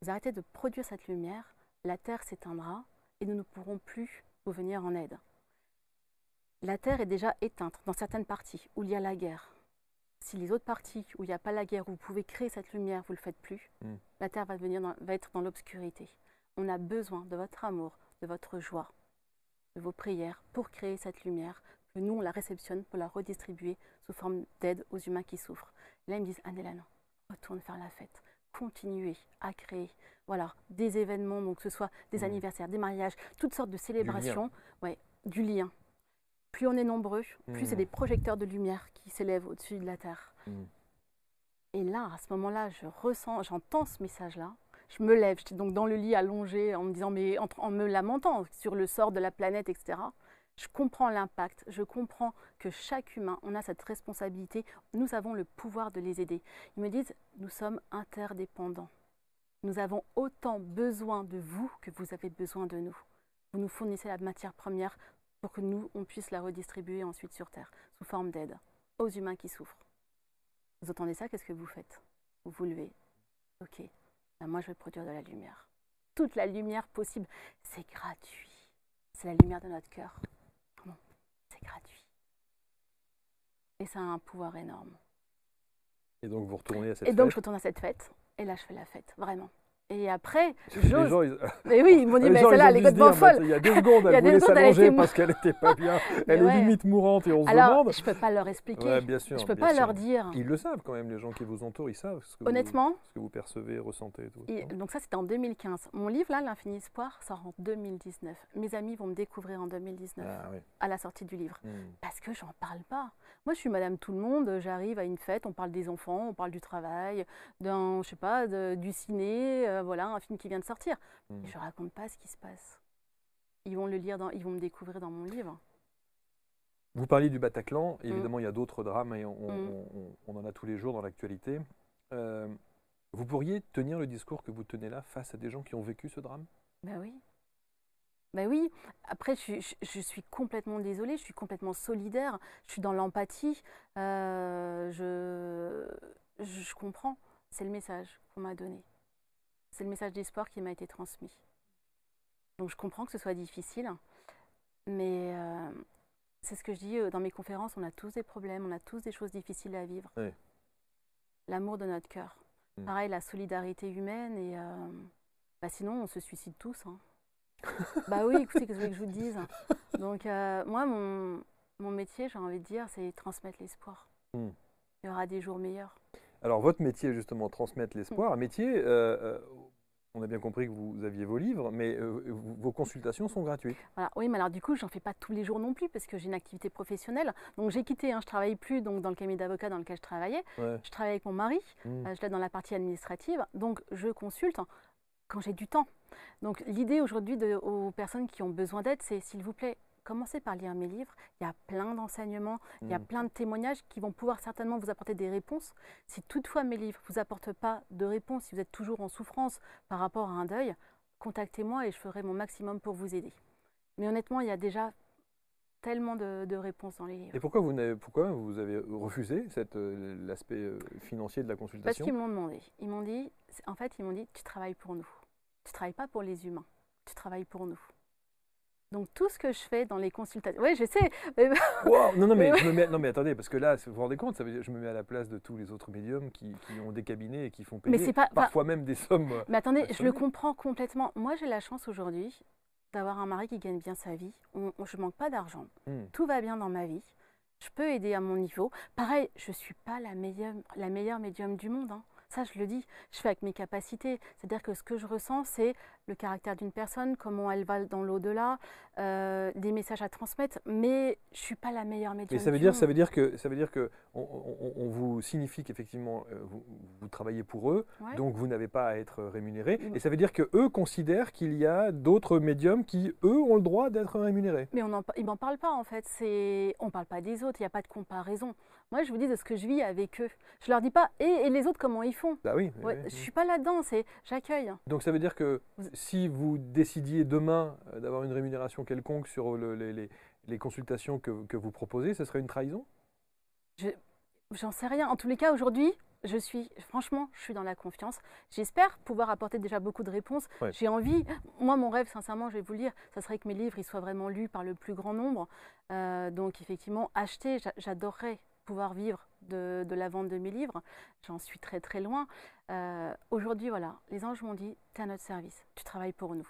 vous arrêtez de produire cette lumière, la Terre s'éteindra et nous ne pourrons plus vous venir en aide. La Terre est déjà éteinte dans certaines parties où il y a la guerre. Si les autres parties où il n'y a pas la guerre, où vous pouvez créer cette lumière, vous ne le faites plus, Mm. la Terre va, devenir dans- va être dans l'obscurité. On a besoin de votre amour, de votre joie, de vos prières pour créer cette lumière, que nous, on la réceptionne pour la redistribuer sous forme d'aide aux humains qui souffrent. Là, ils me disent, Anne-Hélène, retourne faire la fête, continuez à créer voilà, des événements, donc que ce soit des Mhm. anniversaires, des mariages, toutes sortes de célébrations, ouais, du lien. Plus on est nombreux, plus c'est Mhm. des projecteurs de lumière qui s'élèvent au-dessus de la Terre. Mhm. Et là, à ce moment-là, je ressens, j'entends ce message-là. Je me lève, j'étais donc dans le lit allongé en me disant, mais en, en me lamentant sur le sort de la planète, etc. Je comprends l'impact, je comprends que chaque humain, on a cette responsabilité, nous avons le pouvoir de les aider. Ils me disent, nous sommes interdépendants. Nous avons autant besoin de vous que vous avez besoin de nous. Vous nous fournissez la matière première pour que nous, on puisse la redistribuer ensuite sur Terre, sous forme d'aide aux humains qui souffrent. Vous entendez ça? Qu'est-ce que vous faites? Vous vous levez. Ok, ben moi je vais produire de la lumière. Toute la lumière possible. C'est gratuit. C'est la lumière de notre cœur. Bon, c'est gratuit. Et ça a un pouvoir énorme. Et donc vous retournez à cette Et donc je fête. retourne à cette fête. Et là je fais la fête, vraiment. Et après, Les j'ose. gens, ils- Mais oui, ils m'ont dit, mais celle-là, elle est complètement folle. Il y a deux secondes, elle voulait s'allonger parce qu'elle n'était pas bien. Elle Ouais. est limite mourante et on se Alors, demande. je peux pas leur expliquer. Ouais, bien sûr. je peux bien pas sûr. leur dire. Ils le savent quand même, les gens qui vous entourent, ils savent ce que, Honnêtement, vous, ce que vous percevez, ressentez. Tout, Et donc ça, c'était en 2015. Mon livre, là, L'Infini Espoir, sort en 2019. Mes amis vont me découvrir en 2019, Ah oui. à la sortie du livre. Hmm. Parce que j'en parle pas. Moi, je suis madame tout le monde, j'arrive à une fête, on parle des enfants, on parle du travail, je sais pas, de- du ciné, euh, voilà, un film qui vient de sortir. Hmm. Et je raconte pas ce qui se passe. Ils vont le lire, dans, ils vont me découvrir dans mon livre. Vous parliez du Bataclan, Mm. évidemment il y a d'autres drames et on, Mm. on en a tous les jours dans l'actualité. Euh, vous pourriez tenir le discours que vous tenez là face à des gens qui ont vécu ce drame? Ben oui. Ben oui. Après, je, suis- je- je suis complètement désolée, je suis complètement solidaire, je suis dans l'empathie. euh, je, je comprends. C'est le message qu'on m'a donné. C'est le message d'espoir qui m'a été transmis. Donc je comprends que ce soit difficile, mais euh, c'est ce que je dis euh, dans mes conférences, on a tous des problèmes, on a tous des choses difficiles à vivre. Oui. L'amour de notre cœur. Mm. Pareil, la solidarité humaine et euh, bah sinon on se suicide tous. hein. bah oui, écoutez, que voulez que je vous dise? Donc euh, moi, mon, mon métier, j'ai envie de dire, c'est transmettre l'espoir. Mm. Il y aura des jours meilleurs. Alors votre métier justement, transmettre l'espoir, un métier, euh, on a bien compris que vous aviez vos livres, mais euh, vos consultations sont gratuites. Voilà. Oui, mais alors du coup, j'en fais pas tous les jours non plus parce que j'ai une activité professionnelle. Donc j'ai quitté, hein, je travaille plus donc dans le cabinet d'avocat dans lequel je travaillais. Ouais. Je travaille avec mon mari, Mm. euh, je l'aide dans la partie administrative, donc je consulte quand j'ai du temps. Donc l'idée aujourd'hui aux personnes qui ont besoin d'aide, c'est s'il vous plaît, commencez par lire mes livres. Il y a plein d'enseignements, il y a Mm. plein de témoignages qui vont pouvoir certainement vous apporter des réponses. Si toutefois mes livres ne vous apportent pas de réponse, si vous êtes toujours en souffrance par rapport à un deuil, contactez-moi et je ferai mon maximum pour vous aider. Mais honnêtement, il y a déjà tellement de, de réponses dans les livres. Et pourquoi vous, n'avez- pourquoi vous avez refusé euh, l'aspect euh, financier de la Parce consultation qu'ils me l'ont demandé. Ils m'ont dit, en fait, ils m'ont dit, tu travailles pour nous. Tu travailles pas pour les humains. Tu travailles pour nous. Donc tout ce que je fais dans les consultations, oui, je sais. mais- Wow non, non, mais je me mets, non, mais attendez, parce que là, vous vous rendez compte, ça veut dire, je me mets à la place de tous les autres médiums qui, qui ont des cabinets et qui font payer Mais c'est pas- parfois même des sommes. euh, Mais attendez, je le comprends complètement. Moi, j'ai la chance aujourd'hui d'avoir un mari qui gagne bien sa vie. On, on- je manque pas d'argent. hmm. Tout va bien dans ma vie. Je peux aider à mon niveau. Pareil, je ne suis pas la meilleure, la meilleure médium du monde. hein. Ça, je le dis. Je fais avec mes capacités. C'est-à-dire que ce que je ressens, c'est le caractère d'une personne, comment elle va dans l'au-delà, euh, des messages à transmettre, mais je suis pas la meilleure médium. Mais ça veut dire, ça veut dire que ça veut dire que on, on- on vous signifie qu'effectivement euh, vous, vous travaillez pour eux, Ouais. donc vous n'avez pas à être rémunéré, Mm. et ça veut dire que eux considèrent qu'il y a d'autres médiums qui eux ont le droit d'être rémunérés. Mais on en, ils m'en parlent pas en fait. C'est, on parle pas des autres. Il n'y a pas de comparaison. Moi, je vous dis de ce que je vis avec eux. Je leur dis pas et, et les autres comment ils font? Bah oui. oui, Ouais, oui. je suis pas là-dedans. C'est j'accueille. Donc ça veut dire que Vous- si vous décidiez demain euh, d'avoir une rémunération quelconque sur le- les, consultations que, que vous proposez, ce serait une trahison? J'en sais rien. En tous les cas, aujourd'hui, je suis, franchement, je suis dans la confiance. J'espère pouvoir apporter déjà beaucoup de réponses. Ouais. J'ai envie, moi, mon rêve, sincèrement, je vais vous le dire, ça serait que mes livres ils soient vraiment lus par le plus grand nombre. Euh, donc, effectivement, acheter, j'a- j'adorerais pouvoir vivre de, de la vente de mes livres. J'en suis très, très loin. Euh, aujourd'hui, voilà, les anges m'ont dit, tu es à notre service, tu travailles pour nous.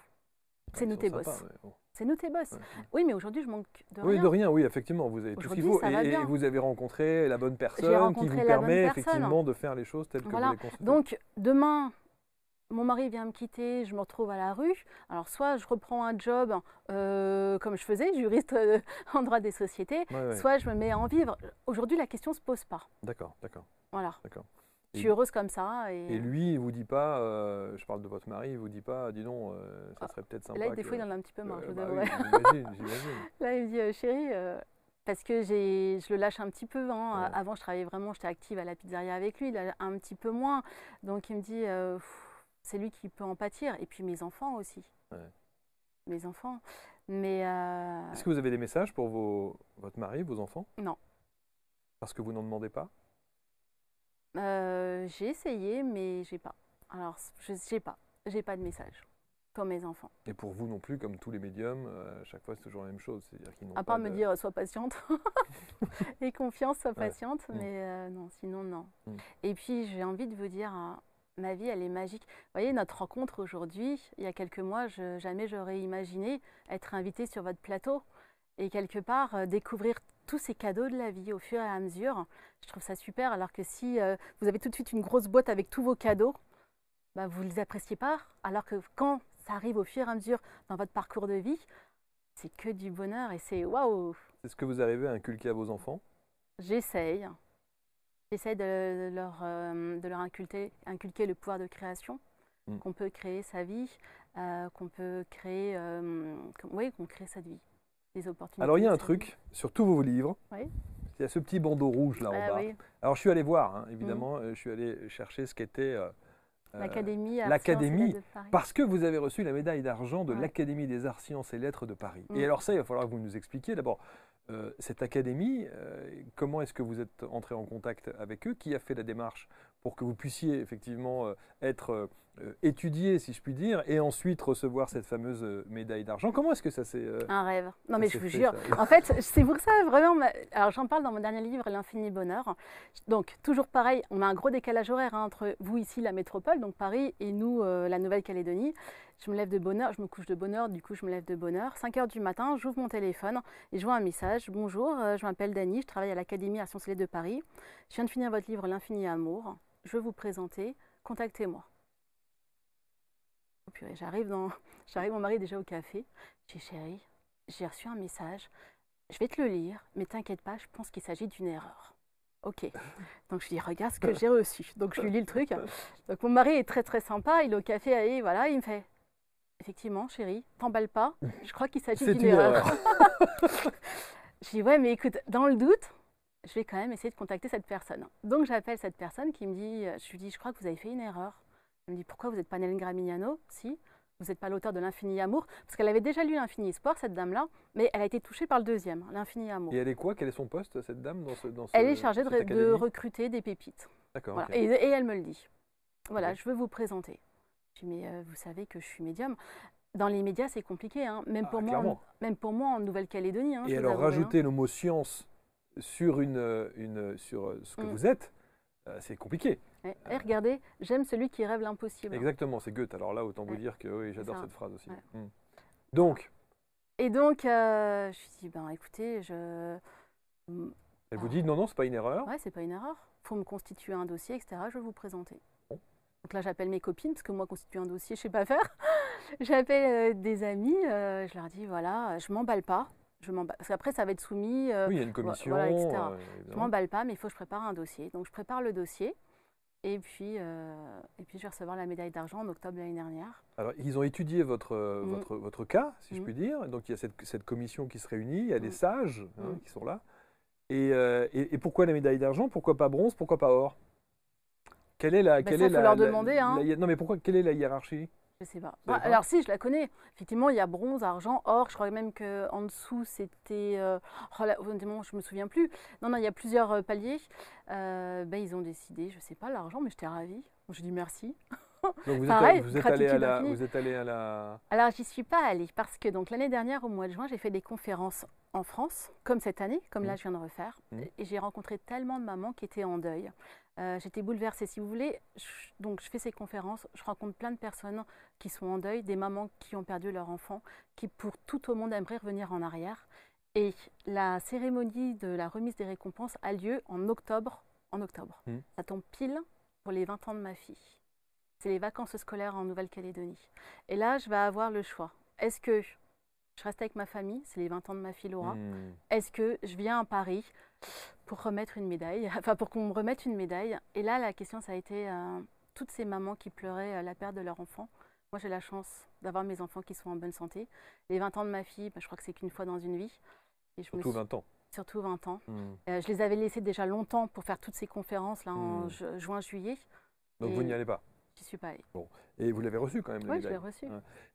C'est nous tes boss. C'est nous tes boss. Oui, mais aujourd'hui, je manque de Oui, rien. de rien, oui, effectivement, vous avez tout ce qu'il faut et, vous avez rencontré la bonne personne qui vous permet effectivement de faire les choses telles que vous les constatez. Donc, demain, mon mari vient me quitter, je me retrouve à la rue. Alors, soit je reprends un job euh, comme je faisais, juriste euh, en droit des sociétés, Ouais, ouais, soit je me mets à en vivre. Aujourd'hui, la question ne se pose pas. D'accord, d'accord, Voilà. d'accord. Je suis heureuse comme ça. Et, Et lui, il vous dit pas, euh, je parle de votre mari, il vous dit pas, dis donc, ça Ah, serait peut-être sympa. là, des que- fois, il en a un petit peu marre, je bah devrais. oui, j'imagine, j'imagine. Là, il me dit, chérie, parce que je le lâche un petit peu. hein. Ouais. Avant, je travaillais vraiment, j'étais active à la pizzeria avec lui, là, un petit peu moins. Donc, il me dit, Pff, c'est lui qui peut en pâtir. Et puis, mes enfants aussi. Ouais. Mes enfants. Mais euh, Est-ce que vous avez des messages pour vos, votre mari, vos enfants? Non. Parce que vous n'en demandez pas? Euh, j'ai essayé, mais j'ai pas. Alors, je sais pas. J'ai pas de message pour mes enfants. Et pour vous non plus, comme tous les médiums, euh, à chaque fois c'est toujours la même chose. C'est-à-dire qu'ils n'ont À part pas me de- dire, sois patiente. Et confiance, sois Ouais. patiente. Mm. Mais euh, non, sinon, non. Mm. Et puis, j'ai envie de vous dire, ma vie, elle est magique. Vous voyez, notre rencontre aujourd'hui, il y a quelques mois, je, jamais j'aurais imaginé être invitée sur votre plateau et quelque part euh, découvrir tous ces cadeaux de la vie au fur et à mesure. Je trouve ça super. Alors que si euh, vous avez tout de suite une grosse boîte avec tous vos cadeaux, bah, vous ne les appréciez pas. Alors que quand ça arrive au fur et à mesure dans votre parcours de vie, c'est que du bonheur et c'est waouh C'est ce que vous arrivez à inculquer à vos enfants? J'essaye. J'essaye de, leur, euh, de leur inculquer, inculquer le pouvoir de création, Mm. qu'on peut créer sa vie, euh, qu'on peut créer, euh, oui, qu'on crée cette vie, des opportunités. Alors il y a un sa vie. truc sur tous vos livres. Oui. Il y a ce petit bandeau rouge là en Ah bas. oui, Alors je suis allé voir, hein, évidemment, euh, je suis allé chercher ce qu'était euh, l'Académie l'Académie. Parce que vous avez reçu la médaille d'argent de Ouais. l'Académie des arts, sciences et lettres de Paris. Mm. Et alors ça, il va falloir que vous nous expliquiez d'abord, euh, cette académie, euh, comment est-ce que vous êtes entré en contact avec eux? Qui a fait la démarche pour que vous puissiez effectivement euh, être euh, étudié, si je puis dire, et ensuite recevoir cette fameuse euh, médaille d'argent Comment est-ce que ça s'est... euh, Un rêve. Non mais je vous fait, jure. ça En fait, c'est pour ça vraiment. ma- Alors j'en parle dans mon dernier livre, L'infini bonheur. Donc toujours pareil, on a un gros décalage horaire hein, entre vous ici, la métropole, donc Paris, et nous, euh, la Nouvelle-Calédonie. Je me lève de bonne heure, je me couche de bonne heure, du coup je me lève de bonne heure. 5 heures du matin, j'ouvre mon téléphone et je vois un message. Bonjour, je m'appelle Dany, je travaille à l'Académie Arts Sciences de Paris. Je viens de finir votre livre L'infini amour. Je veux vous présenter. Contactez-moi. Oh purée, j'arrive dans, j'arrive mon mari est déjà au café. J'ai chérie, j'ai reçu un message. Je vais te le lire, mais t'inquiète pas, je pense qu'il s'agit d'une erreur. Ok. Donc je lui dis, regarde ce que j'ai reçu. Donc je lui lis le truc. Donc mon mari est très très sympa, il est au café et voilà, il me fait, effectivement, chérie, t'emballe pas, je crois qu'il s'agit d'une une erreur. erreur. je dis, ouais, mais écoute, dans le doute, je vais quand même essayer de contacter cette personne. Donc j'appelle cette personne qui me dit, je lui dis, je crois que vous avez fait une erreur. Elle me dit, pourquoi vous n'êtes pas Nélène Gramignano? Si. Vous n'êtes pas l'auteur de l'Infini Amour? Parce qu'elle avait déjà lu l'Infini Espoir, cette dame-là, mais elle a été touchée par le deuxième, l'Infini Amour. Et elle est quoi? Quel est son poste, cette dame, dans ce... Dans ce Elle est chargée de, recruter des pépites. D'accord, Voilà. Et, et elle me le dit. Voilà, je veux vous présenter. Je dis, mais euh, vous savez que je suis médium. Dans les médias, c'est compliqué, hein. même, Ah, pour moi, en, même pour moi en Nouvelle-Calédonie. hein, Et alors hein. rajouter le mot science sur, une, une, sur ce que Mm. vous êtes, euh, c'est compliqué. Ouais. Eh, regardez, j'aime celui qui rêve l'impossible. Exactement, c'est Goethe. Alors là, autant vous dire que oui, j'adore cette phrase aussi. Ouais. Mm. Donc, Et donc, euh, je lui dis, ben écoutez, je... elle vous dit non, non, c'est pas une erreur. Ouais, c'est pas une erreur. faut me constituer un dossier, etc. Je vais vous présenter. Bon. Donc là, j'appelle mes copines, parce que moi, constituer un dossier, je sais pas faire. J'appelle des amis, je leur dis voilà, je m'emballe pas. Je parce qu'après, ça va être soumis. oui, il y a une commission. etc. je m'emballe pas, mais il faut que je prépare un dossier. Donc, je prépare le dossier. Et puis, et puis, je vais recevoir la médaille d'argent en octobre de l'année dernière. Alors, ils ont étudié votre, mm. votre, votre cas, si je mm. puis dire. Donc, il y a cette, cette, commission qui se réunit, il y a des mm. sages hein, qui sont là. Et, et, pourquoi la médaille d'argent? Pourquoi pas bronze? Pourquoi pas or? Quelle est la. Ben quelle est la, leur demander. hein. non, mais pourquoi Quelle est la hiérarchie? Je sais pas. Bah, alors si, je la connais. Effectivement, il y a bronze, argent, or. Je crois même qu'en dessous, c'était... Euh... Oh là, honnêtement, je me souviens plus. Non, non, il y a plusieurs euh, paliers. Euh, ben, ils ont décidé, je sais pas, l'argent, mais j'étais ravie. Je dis merci. Donc vous, êtes, vous, êtes allé à la, vous êtes allé à la... Alors, j'y suis pas allée parce que donc l'année dernière, au mois de juin, j'ai fait des conférences en France, comme cette année, comme là mmh. je viens de refaire. Mmh. Et j'ai rencontré tellement de mamans qui étaient en deuil. Euh, j'étais bouleversée. Si vous voulez, donc je fais ces conférences, je rencontre plein de personnes qui sont en deuil, des mamans qui ont perdu leur enfant, qui pour tout au monde aimeraient revenir en arrière. Et la cérémonie de la remise des récompenses a lieu en octobre. En octobre. Mmh. Ça tombe pile pour les 20 ans de ma fille. C'est les vacances scolaires en Nouvelle-Calédonie. Et là, je vais avoir le choix. Est-ce que je reste avec ma famille, c'est les 20 ans de ma fille Laura. Hmm. Est-ce que je viens à Paris pour remettre une médaille, enfin pour qu'on me remette une médaille? Et là, la question, ça a été euh, toutes ces mamans qui pleuraient euh, la perte de leur enfant. Moi, j'ai la chance d'avoir mes enfants qui sont en bonne santé. Les 20 ans de ma fille, bah, je crois que c'est qu'une fois dans une vie. Et je Surtout 20 ans. Surtout 20 ans. Hmm. Euh, je les avais laissés déjà longtemps pour faire toutes ces conférences là en hmm. juin-juillet. Donc vous n'y allez pas? J'y suis pas allée. Bon. Et vous l'avez reçu quand même Oui, je l'ai reçu.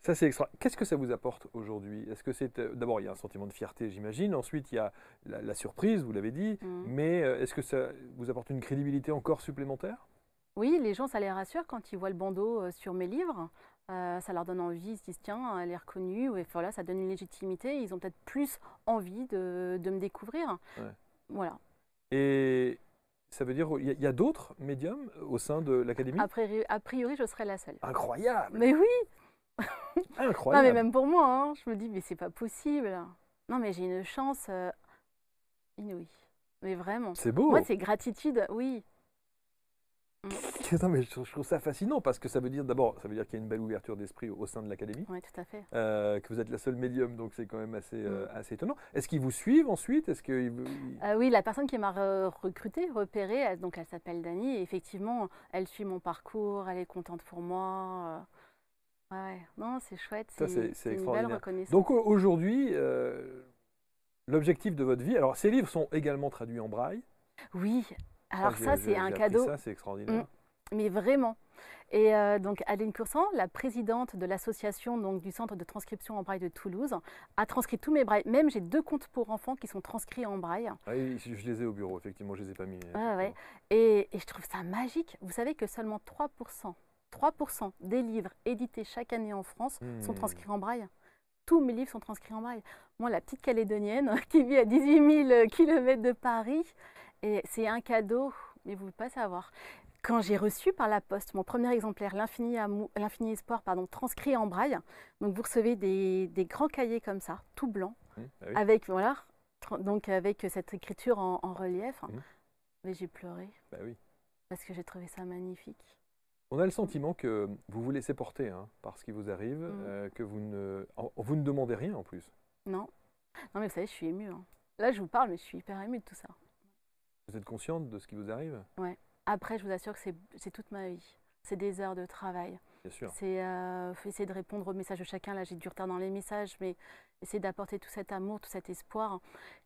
Ça, c'est extra. Qu'est-ce que ça vous apporte aujourd'hui? Est-ce que c'est. Euh, d'abord, il y a un sentiment de fierté, j'imagine. Ensuite, il y a la, surprise, vous l'avez dit. Mmh. Mais euh, est-ce que ça vous apporte une crédibilité encore supplémentaire? Oui, les gens, ça les rassure quand ils voient le bandeau euh, sur mes livres. ça leur donne envie, ils se disent tiens, elle est reconnue, et voilà, ça donne une légitimité, ils ont peut-être plus envie de, de me découvrir. Voilà. Et ça veut dire qu'il y a, d'autres médiums au sein de l'académie? A priori, je serais la seule. Incroyable Mais oui Incroyable Non, mais même pour moi, hein, je me dis, mais c'est pas possible. Non, mais j'ai une chance euh, inouïe. Mais vraiment. C'est beau Moi, c'est gratitude, oui. Mais je, trouve ça fascinant parce que ça veut dire d'abord, ça veut dire qu'il y a une belle ouverture d'esprit au, sein de l'académie. Oui, tout à fait. Euh, que vous êtes la seule médium, donc c'est quand même assez, euh, mm. assez étonnant. Est-ce qu'ils vous suivent ensuite? Est-ce que euh, Oui, la personne qui m'a recruté, repéré, elle, donc elle s'appelle Dani. Et effectivement, elle suit mon parcours, elle est contente pour moi. Ouais, non, c'est chouette. C'est une belle reconnaissance. Donc aujourd'hui, l'objectif de votre vie. Alors, ces livres sont également traduits en braille? Oui, alors ça, c'est un cadeau. Ça, c'est extraordinaire. Mais vraiment. Et euh, donc Adeline Coursan, la présidente de l'association donc du centre de transcription en braille de Toulouse, a transcrit tous mes brailles. Même j'ai deux comptes pour enfants qui sont transcrits en braille. Ah oui, je les ai au bureau, effectivement, je les ai pas mis. Ah ouais. et, et, je trouve ça magique. Vous savez que seulement 3%, 3 des livres édités chaque année en France sont hmm. transcrits en braille. Tous mes livres sont transcrits en braille. Moi, la petite Calédonienne qui vit à 18 000 km de Paris, et c'est un cadeau, mais vous ne pouvez pas savoir. Quand j'ai reçu par la poste mon premier exemplaire, L'infini espoir, pardon, transcrit en braille, donc vous recevez des, grands cahiers comme ça, tout blanc, mmh, bah avec voilà, donc avec cette écriture en, relief. Mmh. Mais j'ai pleuré. Bah oui. Parce que j'ai trouvé ça magnifique. On a le sentiment que vous vous laissez porter hein, par ce qui vous arrive, mmh. euh, que vous ne, vous ne demandez rien en plus. Non. Non, mais vous savez, je suis émue. Hein. Là, je vous parle, mais je suis hyper émue de tout ça. Vous êtes consciente de ce qui vous arrive? Ouais. Après, je vous assure que c'est toute ma vie. C'est des heures de travail. Bien sûr. C'est euh, essayer de répondre aux messages de chacun. Là, j'ai du retard dans les messages, mais essayer d'apporter tout cet amour, tout cet espoir.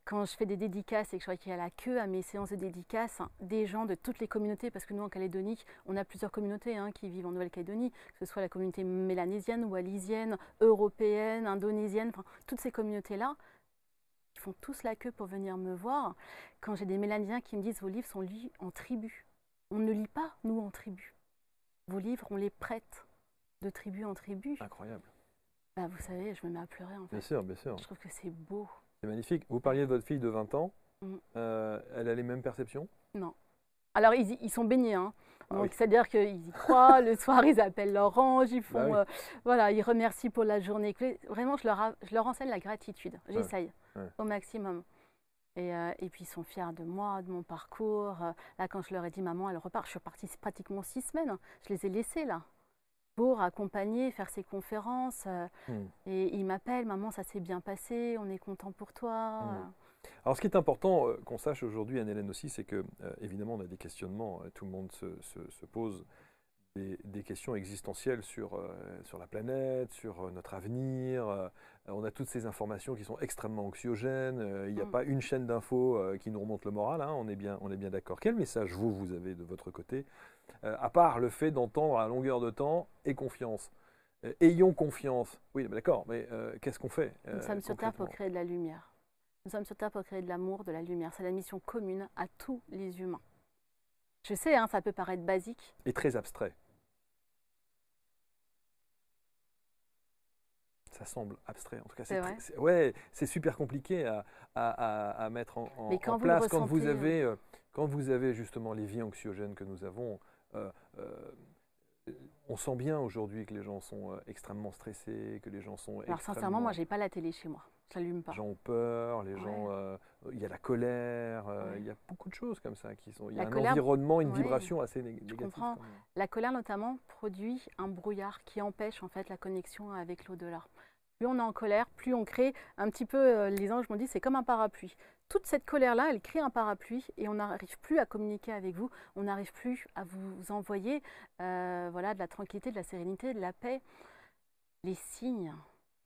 Quand je fais des dédicaces et que je vois qu'il y a la queue à mes séances de dédicaces, des gens de toutes les communautés, parce que nous, en Calédonie, on a plusieurs communautés hein, qui vivent en Nouvelle-Calédonie, que ce soit la communauté mélanésienne, wallisienne, européenne, indonésienne, enfin, toutes ces communautés-là, font tous la queue pour venir me voir. Quand j'ai des Mélanésiens qui me disent vos livres sont lus en tribu. On ne lit pas, nous, en tribu. Vos livres, on les prête de tribu en tribu. Incroyable. Bah, vous savez, je me mets à pleurer en fait. Bien sûr, bien sûr. Je trouve que c'est beau. C'est magnifique. Vous parliez de votre fille de 20 ans. Mm. Euh, elle a les mêmes perceptions? Non. Alors, ils, sont baignés. Hein. Ah Donc, c'est-à-dire qu'ils y croient. le soir, ils appellent leur ange. Ils font. Bah euh, voilà, ils remercient pour la journée. Vraiment, je leur, je leur enseigne la gratitude. J'essaye au maximum. Et, euh, et, puis ils sont fiers de moi, de mon parcours. Euh, là, quand je leur ai dit, maman, elle repart, je suis partie pratiquement six semaines. Je les ai laissés là. pour accompagner, faire ses conférences. euh, Hmm. Et il m'appelle, maman, ça s'est bien passé, on est content pour toi. Mm. Alors, ce qui est important qu'on sache aujourd'hui, Anne-Hélène aussi, c'est que, euh, évidemment, on a des questionnements. tout le monde se, se- se pose des, des questions existentielles sur, euh, sur la planète, sur euh, notre avenir. euh, on a toutes ces informations qui sont extrêmement anxiogènes. Il n'y a Mm. pas une chaîne d'infos qui nous remonte le moral. hein, on est bien, on est bien d'accord. Quel message, vous, vous avez de votre côté, à part le fait d'entendre à longueur de temps et confiance Ayons confiance. Oui, d'accord, mais qu'est-ce qu'on fait Nous sommes sur Terre pour créer de la lumière. Nous sommes sur Terre pour créer de l'amour, de la lumière. C'est la mission commune à tous les humains. Je sais, hein, ça peut paraître basique. et très abstrait. Ça semble abstrait, en tout cas. C'est ouais, c'est super compliqué à, à- à- à mettre en, quand place quand vous ressentez, avez, euh, quand vous avez justement les vies anxiogènes que nous avons. euh, euh, on sent bien aujourd'hui que les gens sont euh, extrêmement stressés, que les gens sont Alors extrêmement- sincèrement, moi, j'ai pas la télé chez moi. Je l'allume pas. les gens ont peur, les Ouais. gens, euh, il y a la colère, euh, Ouais. il y a beaucoup de choses comme ça qui sont. Il y La a un colère, environnement, une ouais. vibration assez né- négative. comprends. quand même. La colère notamment produit un brouillard qui empêche en fait la connexion avec l'au-delà. Plus on est en colère, plus on crée un petit peu, les anges m'ont dit, c'est comme un parapluie. Toute cette colère-là, elle crée un parapluie et on n'arrive plus à communiquer avec vous, on n'arrive plus à vous envoyer euh, voilà, de la tranquillité, de la sérénité, de la paix. Les signes,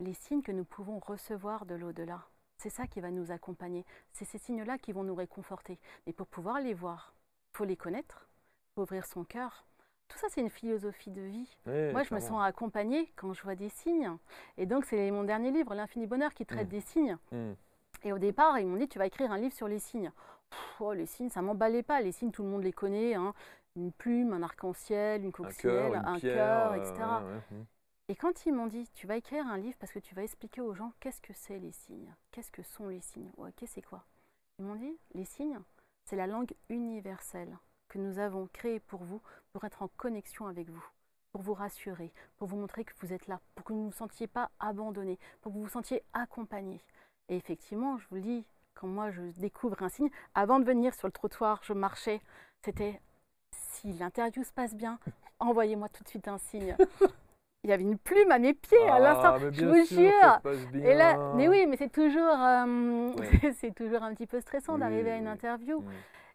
les signes que nous pouvons recevoir de l'au-delà, c'est ça qui va nous accompagner. C'est ces signes-là qui vont nous réconforter. Mais pour pouvoir les voir, il faut les connaître, il faut ouvrir son cœur. Tout ça, c'est une philosophie de vie. Moi, je me sens accompagnée quand je vois des signes. Et donc, c'est mon dernier livre, L'infini bonheur, qui traite Mm. des signes. Hmm. Et au départ, ils m'ont dit, tu vas écrire un livre sur les signes. Pff, oh, les signes, ça m'emballait pas. Les signes, tout le monde les connaît. hein. Une plume, un arc-en-ciel, une un coccinelle, un cœur, euh, etc. ouais, ouais. Et quand ils m'ont dit, tu vas écrire un livre parce que tu vas expliquer aux gens qu'est-ce que c'est les signes, qu'est-ce que sont les signes, ouais, qu'est-ce que c'est quoi? Ils m'ont dit, les signes, c'est la langue universelle que nous avons créée pour vous, pour être en connexion avec vous, pour vous rassurer, pour vous montrer que vous êtes là, pour que vous ne vous sentiez pas abandonné, pour que vous vous sentiez accompagné. Et effectivement, je vous le dis, quand moi je découvre un signe, avant de venir sur le trottoir, je marchais, c'était si l'interview se passe bien, envoyez-moi tout de suite un signe. Il y avait une plume à mes pieds à Ah, l'instant, je vous jure. Et là, mais oui, mais c'est toujours, euh, Ouais. c'est toujours un petit peu stressant Oui, d'arriver à une interview.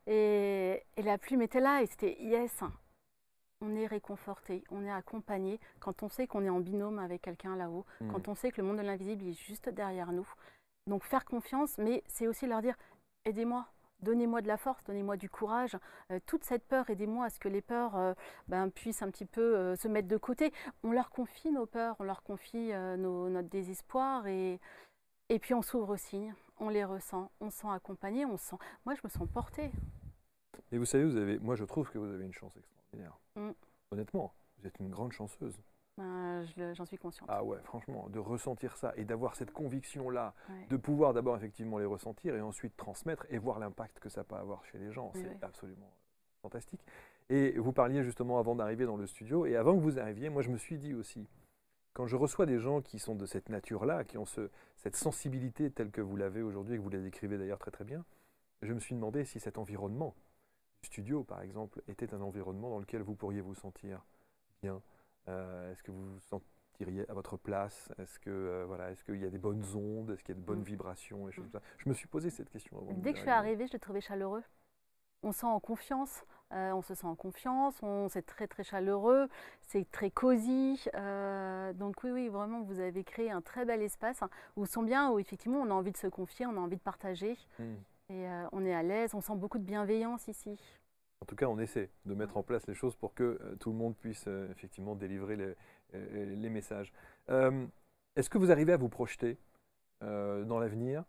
Et, et la plume était là et c'était yes. On est réconforté, on est accompagné quand on sait qu'on est en binôme avec quelqu'un là-haut, Hmm. quand on sait que le monde de l'invisible est juste derrière nous. Donc faire confiance, mais c'est aussi leur dire aidez-moi, donnez-moi de la force, donnez-moi du courage. Euh, toute cette peur, aidez-moi à ce que les peurs euh, ben, puissent un petit peu euh, se mettre de côté. On leur confie nos peurs, on leur confie nos- notre désespoir et, et puis on s'ouvre aux signes, on les ressent, on se sent accompagné, on se sent. Moi, je me sens portée. Et vous savez, vous avez, moi je trouve que vous avez une chance extraordinaire. Mm. Honnêtement, vous êtes une grande chanceuse. Euh, le- J'en suis consciente. Ah ouais, franchement, de ressentir ça et d'avoir cette conviction-là, Ouais. de pouvoir d'abord effectivement les ressentir et ensuite transmettre et voir l'impact que ça peut avoir chez les gens, Oui, c'est oui. absolument fantastique. Et vous parliez justement avant d'arriver dans le studio, et avant que vous arriviez, moi je me suis dit aussi, quand je reçois des gens qui sont de cette nature-là, qui ont ce- cette sensibilité telle que vous l'avez aujourd'hui, et que vous la décrivez d'ailleurs très très bien, je me suis demandé si cet environnement du studio, par exemple, était un environnement dans lequel vous pourriez vous sentir bien. Euh, Est-ce que vous vous sentiriez à votre place? Est-ce que euh, voilà, est-ce qu'il y a des bonnes ondes? Est-ce qu'il y a de bonnes Mm. vibrations? Et choses comme ça Je me suis posé cette question avant. Dès que je suis arrivée, je l'ai trouvé chaleureux. On se sent en confiance, euh, on se sent en confiance, on c'est très très chaleureux, c'est très cosy. euh, donc oui, oui, vraiment, vous avez créé un très bel espace hein, où on se sent bien, où effectivement on a envie de se confier, on a envie de partager Mm. et euh, on est à l'aise, on sent beaucoup de bienveillance ici. En tout cas, on essaie de mettre en place les choses pour que euh, tout le monde puisse euh, effectivement délivrer les, euh, les messages. Est-ce que vous arrivez à vous projeter dans l'avenir?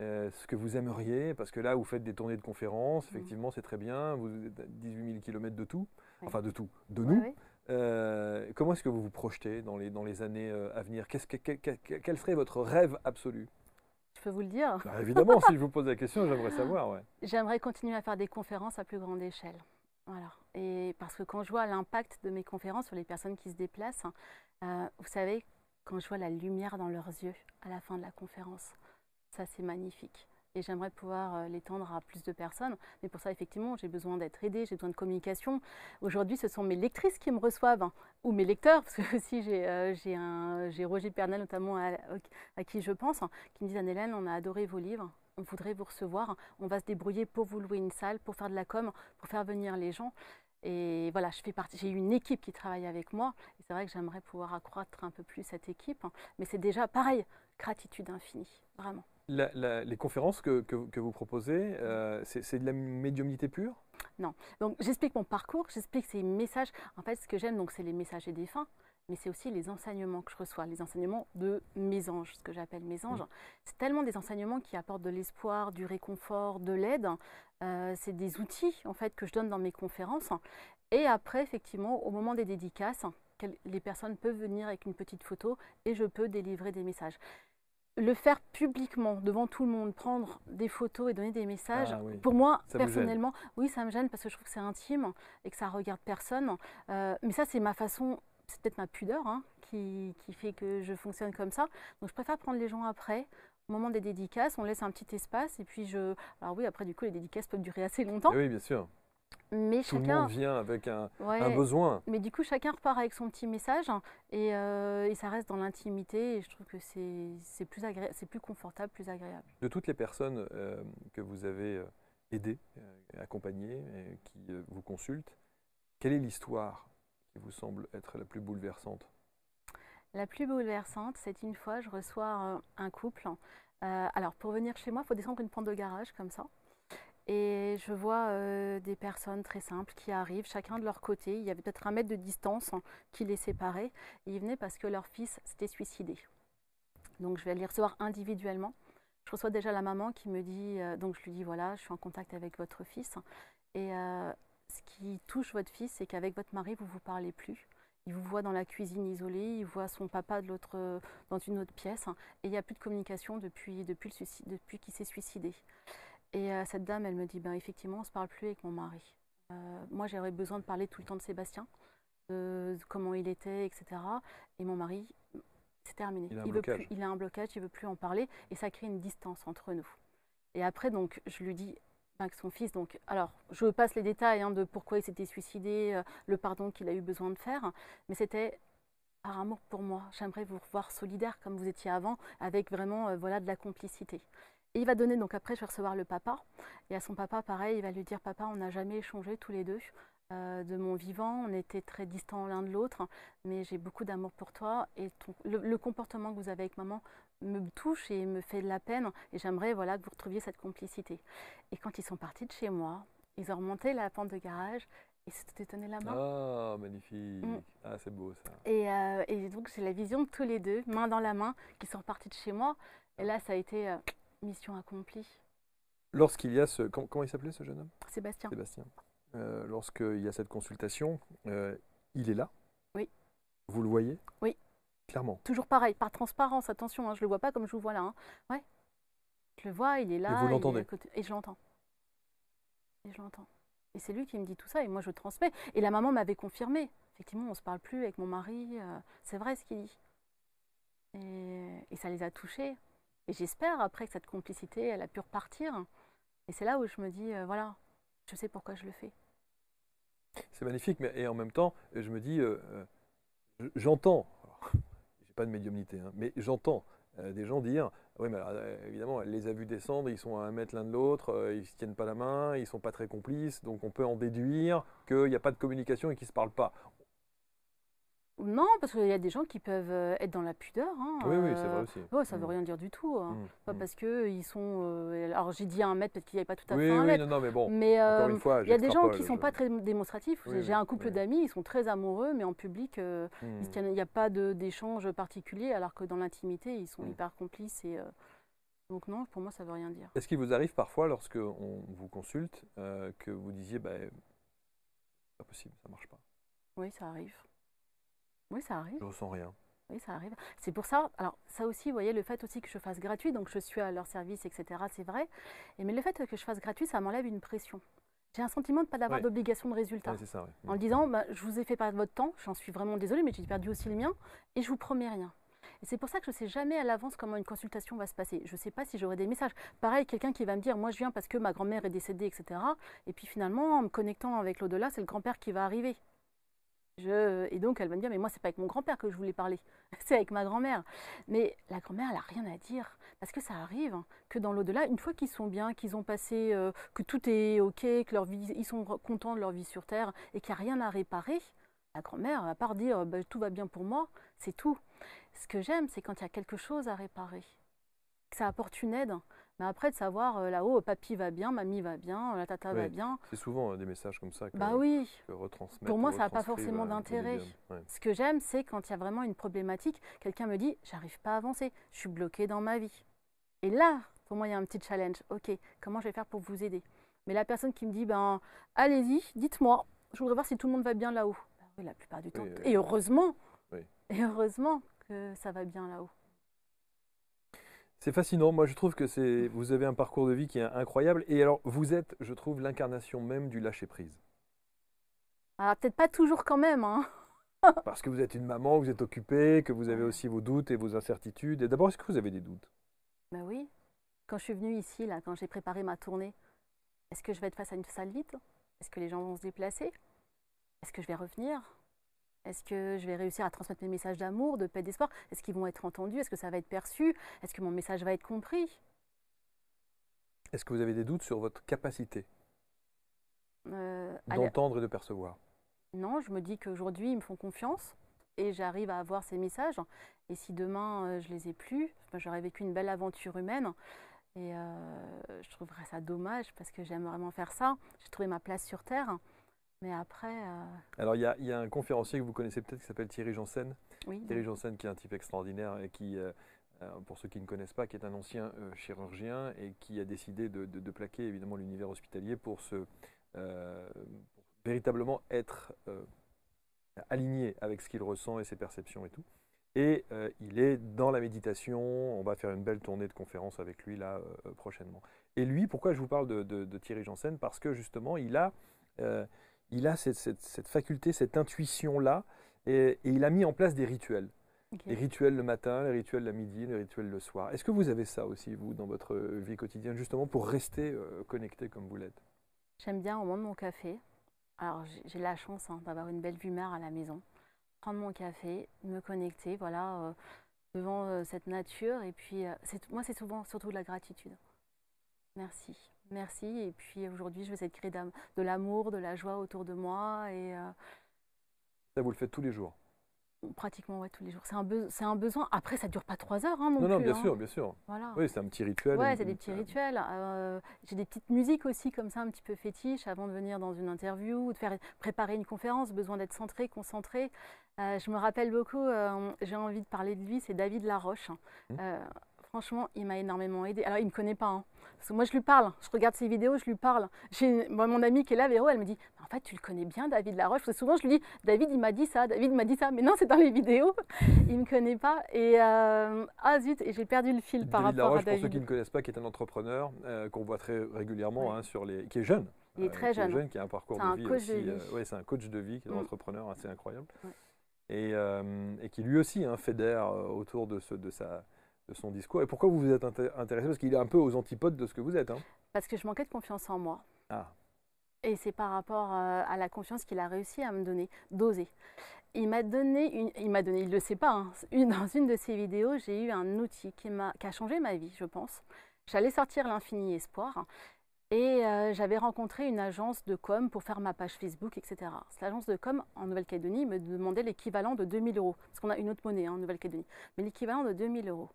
Ce que vous aimeriez? Parce que là, vous faites des tournées de conférences, Mhm. effectivement, c'est très bien. Vous êtes à 18 000 km de tout, enfin de tout, de Ouais, nous. ouais. Euh, comment est-ce que vous vous projetez dans les, dans les années à venir? Qu'est-ce que- que- que- Quel serait votre rêve absolu? Je peux vous le dire. Bah, Évidemment, si je vous pose la question, j'aimerais savoir. Ouais. J'aimerais continuer à faire des conférences à plus grande échelle. Voilà. Et parce que quand je vois l'impact de mes conférences sur les personnes qui se déplacent, euh, vous savez, quand je vois la lumière dans leurs yeux à la fin de la conférence, ça c'est magnifique. Et j'aimerais pouvoir l'étendre à plus de personnes. Mais pour ça, effectivement, j'ai besoin d'être aidée, j'ai besoin de communication. Aujourd'hui, ce sont mes lectrices qui me reçoivent, hein, ou mes lecteurs, parce que aussi j'ai Roger Pernel notamment à, qui je pense, hein, qui me disent Anne-Hélène, on a adoré vos livres, on voudrait vous recevoir, on va se débrouiller pour vous louer une salle, pour faire de la com, pour faire venir les gens. Et voilà, j'ai une équipe qui travaille avec moi. C'est vrai que j'aimerais pouvoir accroître un peu plus cette équipe. Hein. Mais c'est déjà pareil, gratitude infinie, vraiment. Les conférences que, vous proposez, euh, c'est de la médiumnité pure? Non. Donc j'explique mon parcours, j'explique ces messages. En fait, ce que j'aime, donc, c'est les messages et des fins mais c'est aussi les enseignements que je reçois, les enseignements de mes anges, ce que j'appelle mes anges. C'est tellement des enseignements qui apportent de l'espoir, du réconfort, de l'aide. Euh, c'est des outils en fait que je donne dans mes conférences. Et après, effectivement, au moment des dédicaces, les personnes peuvent venir avec une petite photo et je peux délivrer des messages. Le faire publiquement, devant tout le monde, prendre des photos et donner des messages, ah pour moi, personnellement, oui, ça me gêne parce que je trouve que c'est intime et que ça regarde personne. Euh, mais ça, c'est ma façon c'est peut-être ma pudeur hein, qui, fait que je fonctionne comme ça. Donc je préfère prendre les gens après. Au moment des dédicaces, on laisse un petit espace et puis je. Alors oui, après du coup, les dédicaces peuvent durer assez longtemps. Oui, bien sûr. Mais Tout chacun le monde vient avec un, besoin. Mais du coup, chacun repart avec son petit message euh, et, ça reste dans l'intimité. Et je trouve que c'est plus, c'est plus confortable, plus agréable. De toutes les personnes euh, que vous avez euh, aidées, accompagnées, et qui vous consultent, quelle est l'histoire vous semble être la plus bouleversante? La plus bouleversante, c'est une fois, je reçois un, couple. Euh, alors, pour venir chez moi, il faut descendre une pente de garage comme ça. Et je vois euh, des personnes très simples qui arrivent, chacun de leur côté. Il y avait peut-être un mètre de distance qui les séparait. ils venaient parce que leur fils s'était suicidé. Donc, je vais les recevoir individuellement. Je reçois déjà la maman qui me dit, euh, donc je lui dis voilà, je suis en contact avec votre fils. Et ce qui touche votre fils, c'est qu'avec votre mari, vous ne vous parlez plus. Il vous voit dans la cuisine isolée, il voit son papa de l'autre, dans une autre pièce, et il n'y a plus de communication depuis, depuis, depuis qu'il s'est suicidé. Et euh, cette dame, elle me dit, ben, effectivement, on ne se parle plus avec mon mari. Euh, moi, j'aurais besoin de parler tout le temps de Sébastien, de, comment il était, etc. Et mon mari, c'est terminé. Il a, veut plus, il a un blocage, il ne veut plus en parler, et ça crée une distance entre nous. Et après, donc, je lui dis, avec son fils. Donc, alors, je passe les détails hein, de pourquoi il s'était suicidé, euh, le pardon qu'il a eu besoin de faire, mais c'était par amour pour moi. J'aimerais vous revoir solidaire comme vous étiez avant, avec vraiment euh, voilà de la complicité. Et il va donner, donc après, je vais recevoir le papa. Et à son papa, pareil, il va lui dire Papa, on n'a jamais échangé tous les deux. Euh, de mon vivant, on était très distants l'un de l'autre, mais j'ai beaucoup d'amour pour toi. Et le, comportement que vous avez avec maman me touche et me fait de la peine. Et j'aimerais voilà, que vous retrouviez cette complicité. Et quand ils sont partis de chez moi, ils ont remonté la pente de garage et s'étaient donné la main. Ah, magnifique. Mm. Ah, c'est beau ça. Et, euh, et donc j'ai la vision de tous les deux, main dans la main, qui sont repartis de chez moi. Et là, ça a été euh, mission accomplie. Lorsqu'il y a ce... Comment, il s'appelait ce jeune homme? Sébastien. Sébastien. Euh, lorsqu'il y a cette consultation, il est là? Oui. Vous le voyez? Oui. Clairement. Toujours pareil, par transparence, attention, hein, je ne le vois pas comme je vous vois là. Hein. Ouais. Je le vois, il est là. Et vous l'entendez? Et je l'entends. Et je l'entends. Et c'est lui qui me dit tout ça et moi je transmets. Et la maman m'avait confirmé. Effectivement, on ne se parle plus avec mon mari. Euh, c'est vrai ce qu'il dit. Et, ça les a touchés. Et j'espère après que cette complicité, elle a pu repartir. Et c'est là où je me dis, euh, voilà, je sais pourquoi je le fais. C'est magnifique, mais et en même temps, je me dis, euh, j'entends pas de médiumnité, hein. mais j'entends euh, des gens dire oui, mais euh, évidemment, elle les a vus descendre, ils sont à un mètre l'un de l'autre, euh, ils se tiennent pas la main, ils sont pas très complices, donc on peut en déduire qu'il n'y a pas de communication et qu'ils se parlent pas. Non, parce qu'il y a des gens qui peuvent euh, être dans la pudeur. Hein, oui, oui, c'est vrai aussi. Ouais, ça ne veut mm. rien dire du tout. Hein. Mm, pas mm. parce qu'ils sont. Euh, alors j'ai dit un mètre, peut-être qu'il n'y avait pas tout à fait un mètre. Oui, non, non, mais bon. Mais euh, il y a des gens qui ne sont pas très démonstratifs. j'ai un couple d'amis, ils sont très amoureux, mais en public, il n'y a pas d'échange particulier, alors que dans l'intimité, ils sont hyper complices. Et, donc non, pour moi, ça ne veut rien dire. Est-ce qu'il vous arrive parfois, lorsque on vous consulte, que vous disiez, bah, pas possible, ça ne marche pas? Oui, ça arrive. Oui, ça arrive. Je ressens rien. Oui, ça arrive. C'est pour ça, alors ça aussi, vous voyez, le fait aussi que je fasse gratuit, donc je suis à leur service, etc., c'est vrai. Et, mais le fait que je fasse gratuit, ça m'enlève une pression. J'ai un sentiment de ne pas d'avoir d'obligation de résultat. ça, En disant, bah, je vous ai fait perdre votre temps, j'en suis vraiment désolée, mais j'ai perdu aussi le mien, et je vous promets rien. Et c'est pour ça que je ne sais jamais à l'avance comment une consultation va se passer. Je ne sais pas si j'aurai des messages. Pareil, quelqu'un qui va me dire, moi je viens parce que ma grand-mère est décédée, etc. Et puis finalement, en me connectant avec l'au-delà, c'est le grand-père qui va arriver. Je... Et donc elle va me dire, mais moi c'est pas avec mon grand-père que je voulais parler, c'est avec ma grand-mère. Mais la grand-mère, elle a rien à dire, parce que ça arrive hein, que dans l'au-delà, une fois qu'ils sont bien, qu'ils ont passé, euh, que tout est ok, que leur ils sont contents de leur vie sur Terre et qu'il n'y a rien à réparer, la grand-mère, à part dire, bah, tout va bien pour moi, c'est tout. Ce que j'aime, c'est quand il y a quelque chose à réparer, que ça apporte une aide. Mais après, de savoir euh, là-haut, papy va bien, mamie va bien, la tata va bien. C'est souvent euh, des messages comme ça que, bah oui. Pour moi, ça n'a pas forcément d'intérêt. Ce que j'aime, c'est quand il y a vraiment une problématique, quelqu'un me dit J'arrive pas à avancer, je suis bloqué dans ma vie. Et là, pour moi, il y a un petit challenge. Ok, comment je vais faire pour vous aider? Mais la personne qui me dit ben, Allez-y, dites-moi, je voudrais voir si tout le monde va bien là-haut. Ben oui, la plupart du temps. et heureusement, et heureusement que ça va bien là-haut. C'est fascinant. Moi, je trouve que c'est vous avez un parcours de vie qui est incroyable. Et alors, vous êtes, je trouve, l'incarnation même du lâcher prise. Ah, peut-être pas toujours quand même. Hein. Parce que vous êtes une maman, vous êtes occupée, que vous avez aussi vos doutes et vos incertitudes. Et d'abord, est-ce que vous avez des doutes? Ben oui. Quand je suis venue ici, là, quand j'ai préparé ma tournée, est-ce que je vais être face à une salle vide? Est-ce que les gens vont se déplacer? Est-ce que je vais revenir? Est-ce que je vais réussir à transmettre mes messages d'amour, de paix, d'espoir? Est-ce qu'ils vont être entendus? Est-ce que ça va être perçu? Est-ce que mon message va être compris? Est-ce que vous avez des doutes sur votre capacité euh, d'entendre et de percevoir? Non, je me dis qu'aujourd'hui, ils me font confiance et j'arrive à avoir ces messages. Et si demain, euh, je les ai plus, j'aurais vécu une belle aventure humaine. Et euh, je trouverais ça dommage parce que j'aime vraiment faire ça. J'ai trouvé ma place sur Terre. Mais après. Euh, Alors, il y, a un conférencier que vous connaissez peut-être qui s'appelle Thierry Janssen. Thierry Janssen, qui est un type extraordinaire et qui, euh, euh, pour ceux qui ne connaissent pas, qui est un ancien chirurgien et qui a décidé de, plaquer évidemment l'univers hospitalier pour se véritablement être aligné avec ce qu'il ressent et ses perceptions et tout. Et il est dans la méditation. On va faire une belle tournée de conférences avec lui là prochainement. Et lui, pourquoi je vous parle de, Thierry Janssen? Parce que justement, il a il a cette, faculté, cette intuition-là, et, il a mis en place des rituels. Les rituels le matin, les rituels la midi, les rituels le soir. Est-ce que vous avez ça aussi, vous, dans votre vie quotidienne, justement pour rester euh, connecté comme vous l'êtes? J'aime bien au moment de mon café. Alors, j'ai la chance hein, d'avoir une belle vue mer à la maison. Prendre mon café, me connecter, voilà, euh, devant euh, cette nature. Et puis, moi, c'est souvent surtout de la gratitude. Merci. Merci. Et puis aujourd'hui, je vais essayer de créer de l'amour, de la joie autour de moi. Et, euh, Ça, vous le faites tous les jours? Pratiquement, ouais, tous les jours. C'est un, un, besoin. Après, ça ne dure pas trois heures hein, non, non Non, bien hein. sûr, bien sûr. Voilà. Oui, c'est un petit rituel. Oui, c'est des petits rituels. Euh, j'ai des petites musiques aussi, comme ça, un petit peu fétiches, avant de venir dans une interview ou de faire préparer une conférence. Besoin d'être centré, concentré. Euh, je me rappelle beaucoup, j'ai envie de parler de lui, c'est David Laroche. Mmh. Franchement, il m'a énormément aidé. Alors, il ne me connaît pas. Hein. Parce que moi, je lui parle. Je regarde ses vidéos, je lui parle. J'ai mon amie qui est là, Véro, elle me dit En fait, tu le connais bien, David Laroche? Parce que souvent, je lui dis David, il m'a dit ça, David m'a dit ça. Mais non, c'est dans les vidéos. il ne me connaît pas. Et euh, ah zut, et j'ai perdu le fil par rapport Laroche, à David. Pour ceux qui ne connaissent pas, qui est un entrepreneur euh, qu'on voit très régulièrement hein, sur les, qui est jeune. Il est euh, très jeune. Qui, est jeune, qui a un parcours de vie aussi. ouais, c'est un coach de vie, qui est un mm. entrepreneur assez incroyable. Et, et, qui lui aussi hein, fédère autour de, ce, de sa de son discours. Et pourquoi vous vous êtes intéressé? Parce qu'il est un peu aux antipodes de ce que vous êtes. Hein. Parce que je manquais de confiance en moi. Ah. Et c'est par rapport euh, à la confiance qu'il a réussi à me donner, d'oser. Il m'a donné, une, il m'a donné, il le sait pas, hein, une, dans une de ses vidéos, j'ai eu un outil qui, m'a, qui a changé ma vie, je pense. J'allais sortir l'infini espoir et euh, j'avais rencontré une agence de com pour faire ma page Facebook, etc. Cette agence de com en Nouvelle-Calédonie me demandait l'équivalent de 2000 euros, parce qu'on a une autre monnaie hein, en Nouvelle-Calédonie, mais l'équivalent de 2000 euros.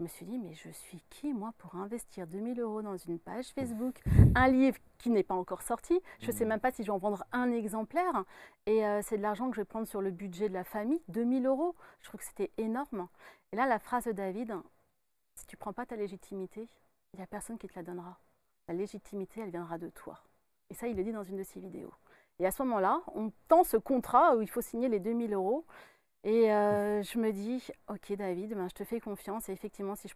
Je me suis dit, mais je suis qui, moi, pour investir 2000 euros dans une page Facebook, un livre qui n'est pas encore sorti, je ne sais mmh. même pas si je vais en vendre un exemplaire, et euh, c'est de l'argent que je vais prendre sur le budget de la famille, 2000 euros. Je trouve que c'était énorme. Et là, la phrase de David, si tu ne prends pas ta légitimité, il n'y a personne qui te la donnera. La légitimité, elle viendra de toi. Et ça, il le dit dans une de ses vidéos. Et à ce moment-là, on tend ce contrat où il faut signer les 2000 euros. Et euh, je me dis, ok David, ben, je te fais confiance. Et effectivement, si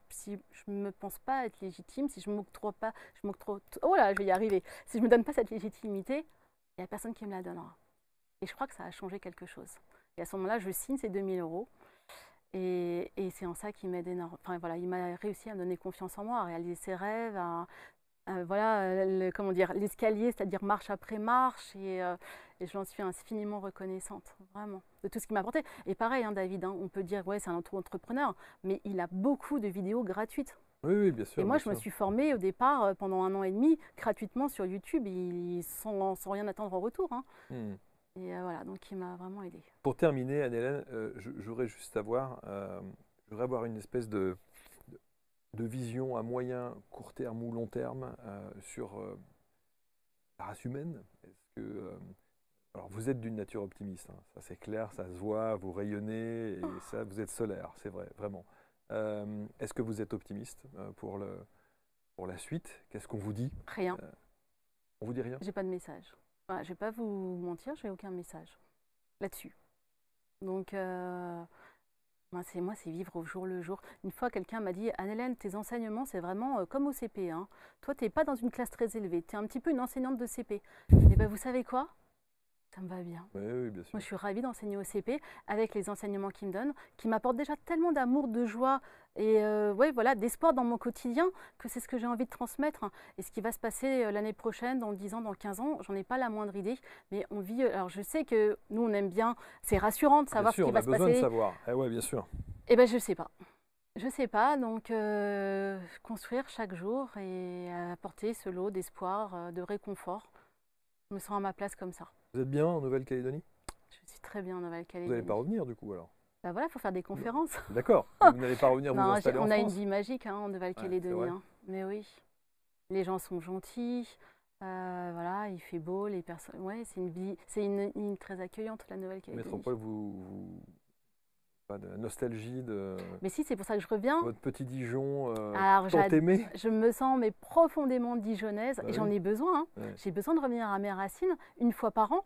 je ne me pense pas être légitime, si je m'octroie pas, je m'octroie, oh là, je vais y arriver. Si je ne me donne pas cette légitimité, il n'y a personne qui me la donnera. Et je crois que ça a changé quelque chose. Et à ce moment-là, je signe ces 2000 euros. Et, c'est en ça qu'il m'aide énormément. Enfin, voilà, il m'a réussi à me donner confiance en moi, à réaliser ses rêves, à, voilà, comment dire, l'escalier, c'est-à-dire marche après marche. Et, euh, et je l'en suis infiniment reconnaissante, vraiment, de tout ce qu'il m'a apporté. Et pareil, hein, David, hein, on peut dire, ouais, c'est un entrepreneur, mais il a beaucoup de vidéos gratuites. Oui, oui, bien sûr. Et moi, je me suis formée au départ, euh, pendant un an et demi, gratuitement sur YouTube, sans, sans, rien attendre en retour. Hein. Hmm. Et euh, voilà, donc il m'a vraiment aidé. Pour terminer, Anne-Hélène, euh, j'aurais juste à voir, euh, j'aurais avoir une espèce de, de, vision à moyen, court terme ou long terme sur la race humaine. Est-ce que alors vous êtes d'une nature optimiste, hein. ça c'est clair, ça se voit, vous rayonnez et ça, vous êtes solaire, c'est vrai, vraiment. Est-ce que vous êtes optimiste pour, le, pour la suite? Qu'est-ce qu'on vous dit? Rien. on vous dit rien? J'ai pas de message. Je ne vais pas vous mentir, j'ai aucun message là-dessus. Donc, euh, moi, c'est vivre au jour le jour. Une fois, quelqu'un m'a dit Anne-Hélène, tes enseignements, c'est vraiment euh, comme au CP. Hein. Toi, tu n'es pas dans une classe très élevée. Tu es un petit peu une enseignante de CP. Et eh bien, vous savez quoi? Ça me va bien. Oui, bien sûr. Moi, je suis ravie d'enseigner au CP avec les enseignements qu'il me donne, qui m'apportent déjà tellement d'amour, de joie et euh, ouais, voilà, d'espoir dans mon quotidien que c'est ce que j'ai envie de transmettre. Et ce qui va se passer euh, l'année prochaine, dans 10 ans, dans 15 ans, j'en ai pas la moindre idée. Mais on vit. Euh, alors, je sais que nous, on aime bien. C'est rassurant de savoir ce qui va se passer. on a besoin de savoir. Eh ouais, bien sûr. Eh ben, je sais pas. Je sais pas, donc construire chaque jour et apporter ce lot d'espoir, de réconfort. Je me sens à ma place comme ça. Vous êtes bien en Nouvelle-Calédonie? Je suis très bien en Nouvelle-Calédonie. Vous n'allez pas revenir du coup alors? Bah voilà, il faut faire des conférences. D'accord. Vous n'allez pas revenir vous installer en France On a une vie magique hein, en Nouvelle-Calédonie. Hein. Mais oui, les gens sont gentils. Euh, voilà, il fait beau, les personnes. Ouais, c'est une vie, c'est une île très accueillante la Nouvelle-Calédonie. Métropole, vous, vous, pas de nostalgie de. Mais si, c'est pour ça que je reviens. Votre petit Dijon, euh, Alors, tant aimé. Je me sens mais profondément dijonnaise bah et j'en ai besoin. Hein. J'ai besoin de revenir à mes racines une fois par an.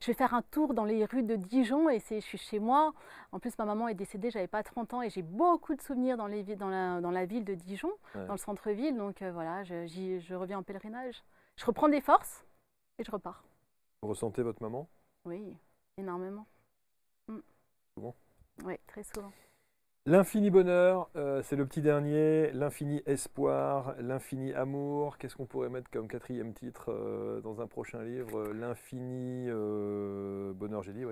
Je vais faire un tour dans les rues de Dijon et je suis chez moi. En plus, ma maman est décédée, j'avais pas 30 ans et j'ai beaucoup de souvenirs dans, les, dans, la, dans la ville de Dijon, dans le centre-ville. Donc euh, voilà, je, je reviens en pèlerinage. Je reprends des forces et je repars. Vous ressentez votre maman? Oui, énormément. Mm. Souvent? Oui, très souvent. L'infini bonheur, euh, c'est le petit dernier. L'infini espoir, l'infini amour. Qu'est-ce qu'on pourrait mettre comme quatrième titre euh, dans un prochain livre? L'infini euh, bonheur, j'ai dit.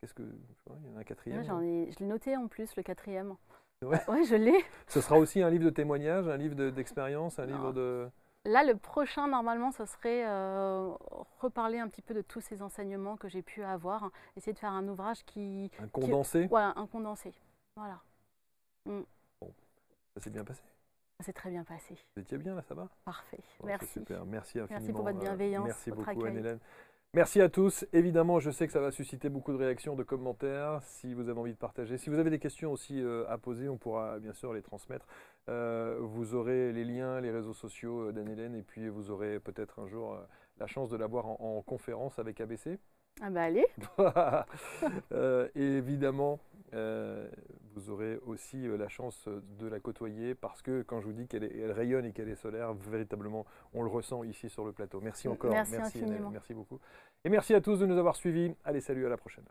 Qu'est-ce que il y en a un quatrième Je l'ai noté en plus le quatrième. Ouais, je l'ai. Ce sera aussi un livre de témoignages, un livre d'expérience, un livre de. Là, le prochain, normalement, ce serait reparler un petit peu de tous ces enseignements que j'ai pu avoir, essayer de faire un ouvrage qui. Un condensé? Voilà, un condensé. Voilà. Mm. Bon, ça s'est bien passé? Ça s'est très bien passé. Vous étiez bien là, ça va? Parfait, merci. Super, merci infiniment. Merci pour votre bienveillance. merci beaucoup Anne-Hélène. Merci à tous. Évidemment, je sais que ça va susciter beaucoup de réactions, de commentaires. Si vous avez envie de partager, si vous avez des questions aussi euh, à poser, on pourra bien sûr les transmettre. Euh, vous aurez les liens, les réseaux sociaux euh, d'Anne-Hélène, et puis vous aurez peut-être un jour la chance de la voir en, conférence avec ABC. Ah bah allez. et évidemment, vous aurez aussi euh, la chance de la côtoyer parce que quand je vous dis qu'elle rayonne et qu'elle est solaire, véritablement, on le ressent ici sur le plateau. Merci encore. Merci, merci, merci beaucoup. Et merci à tous de nous avoir suivis. Allez, salut, à la prochaine.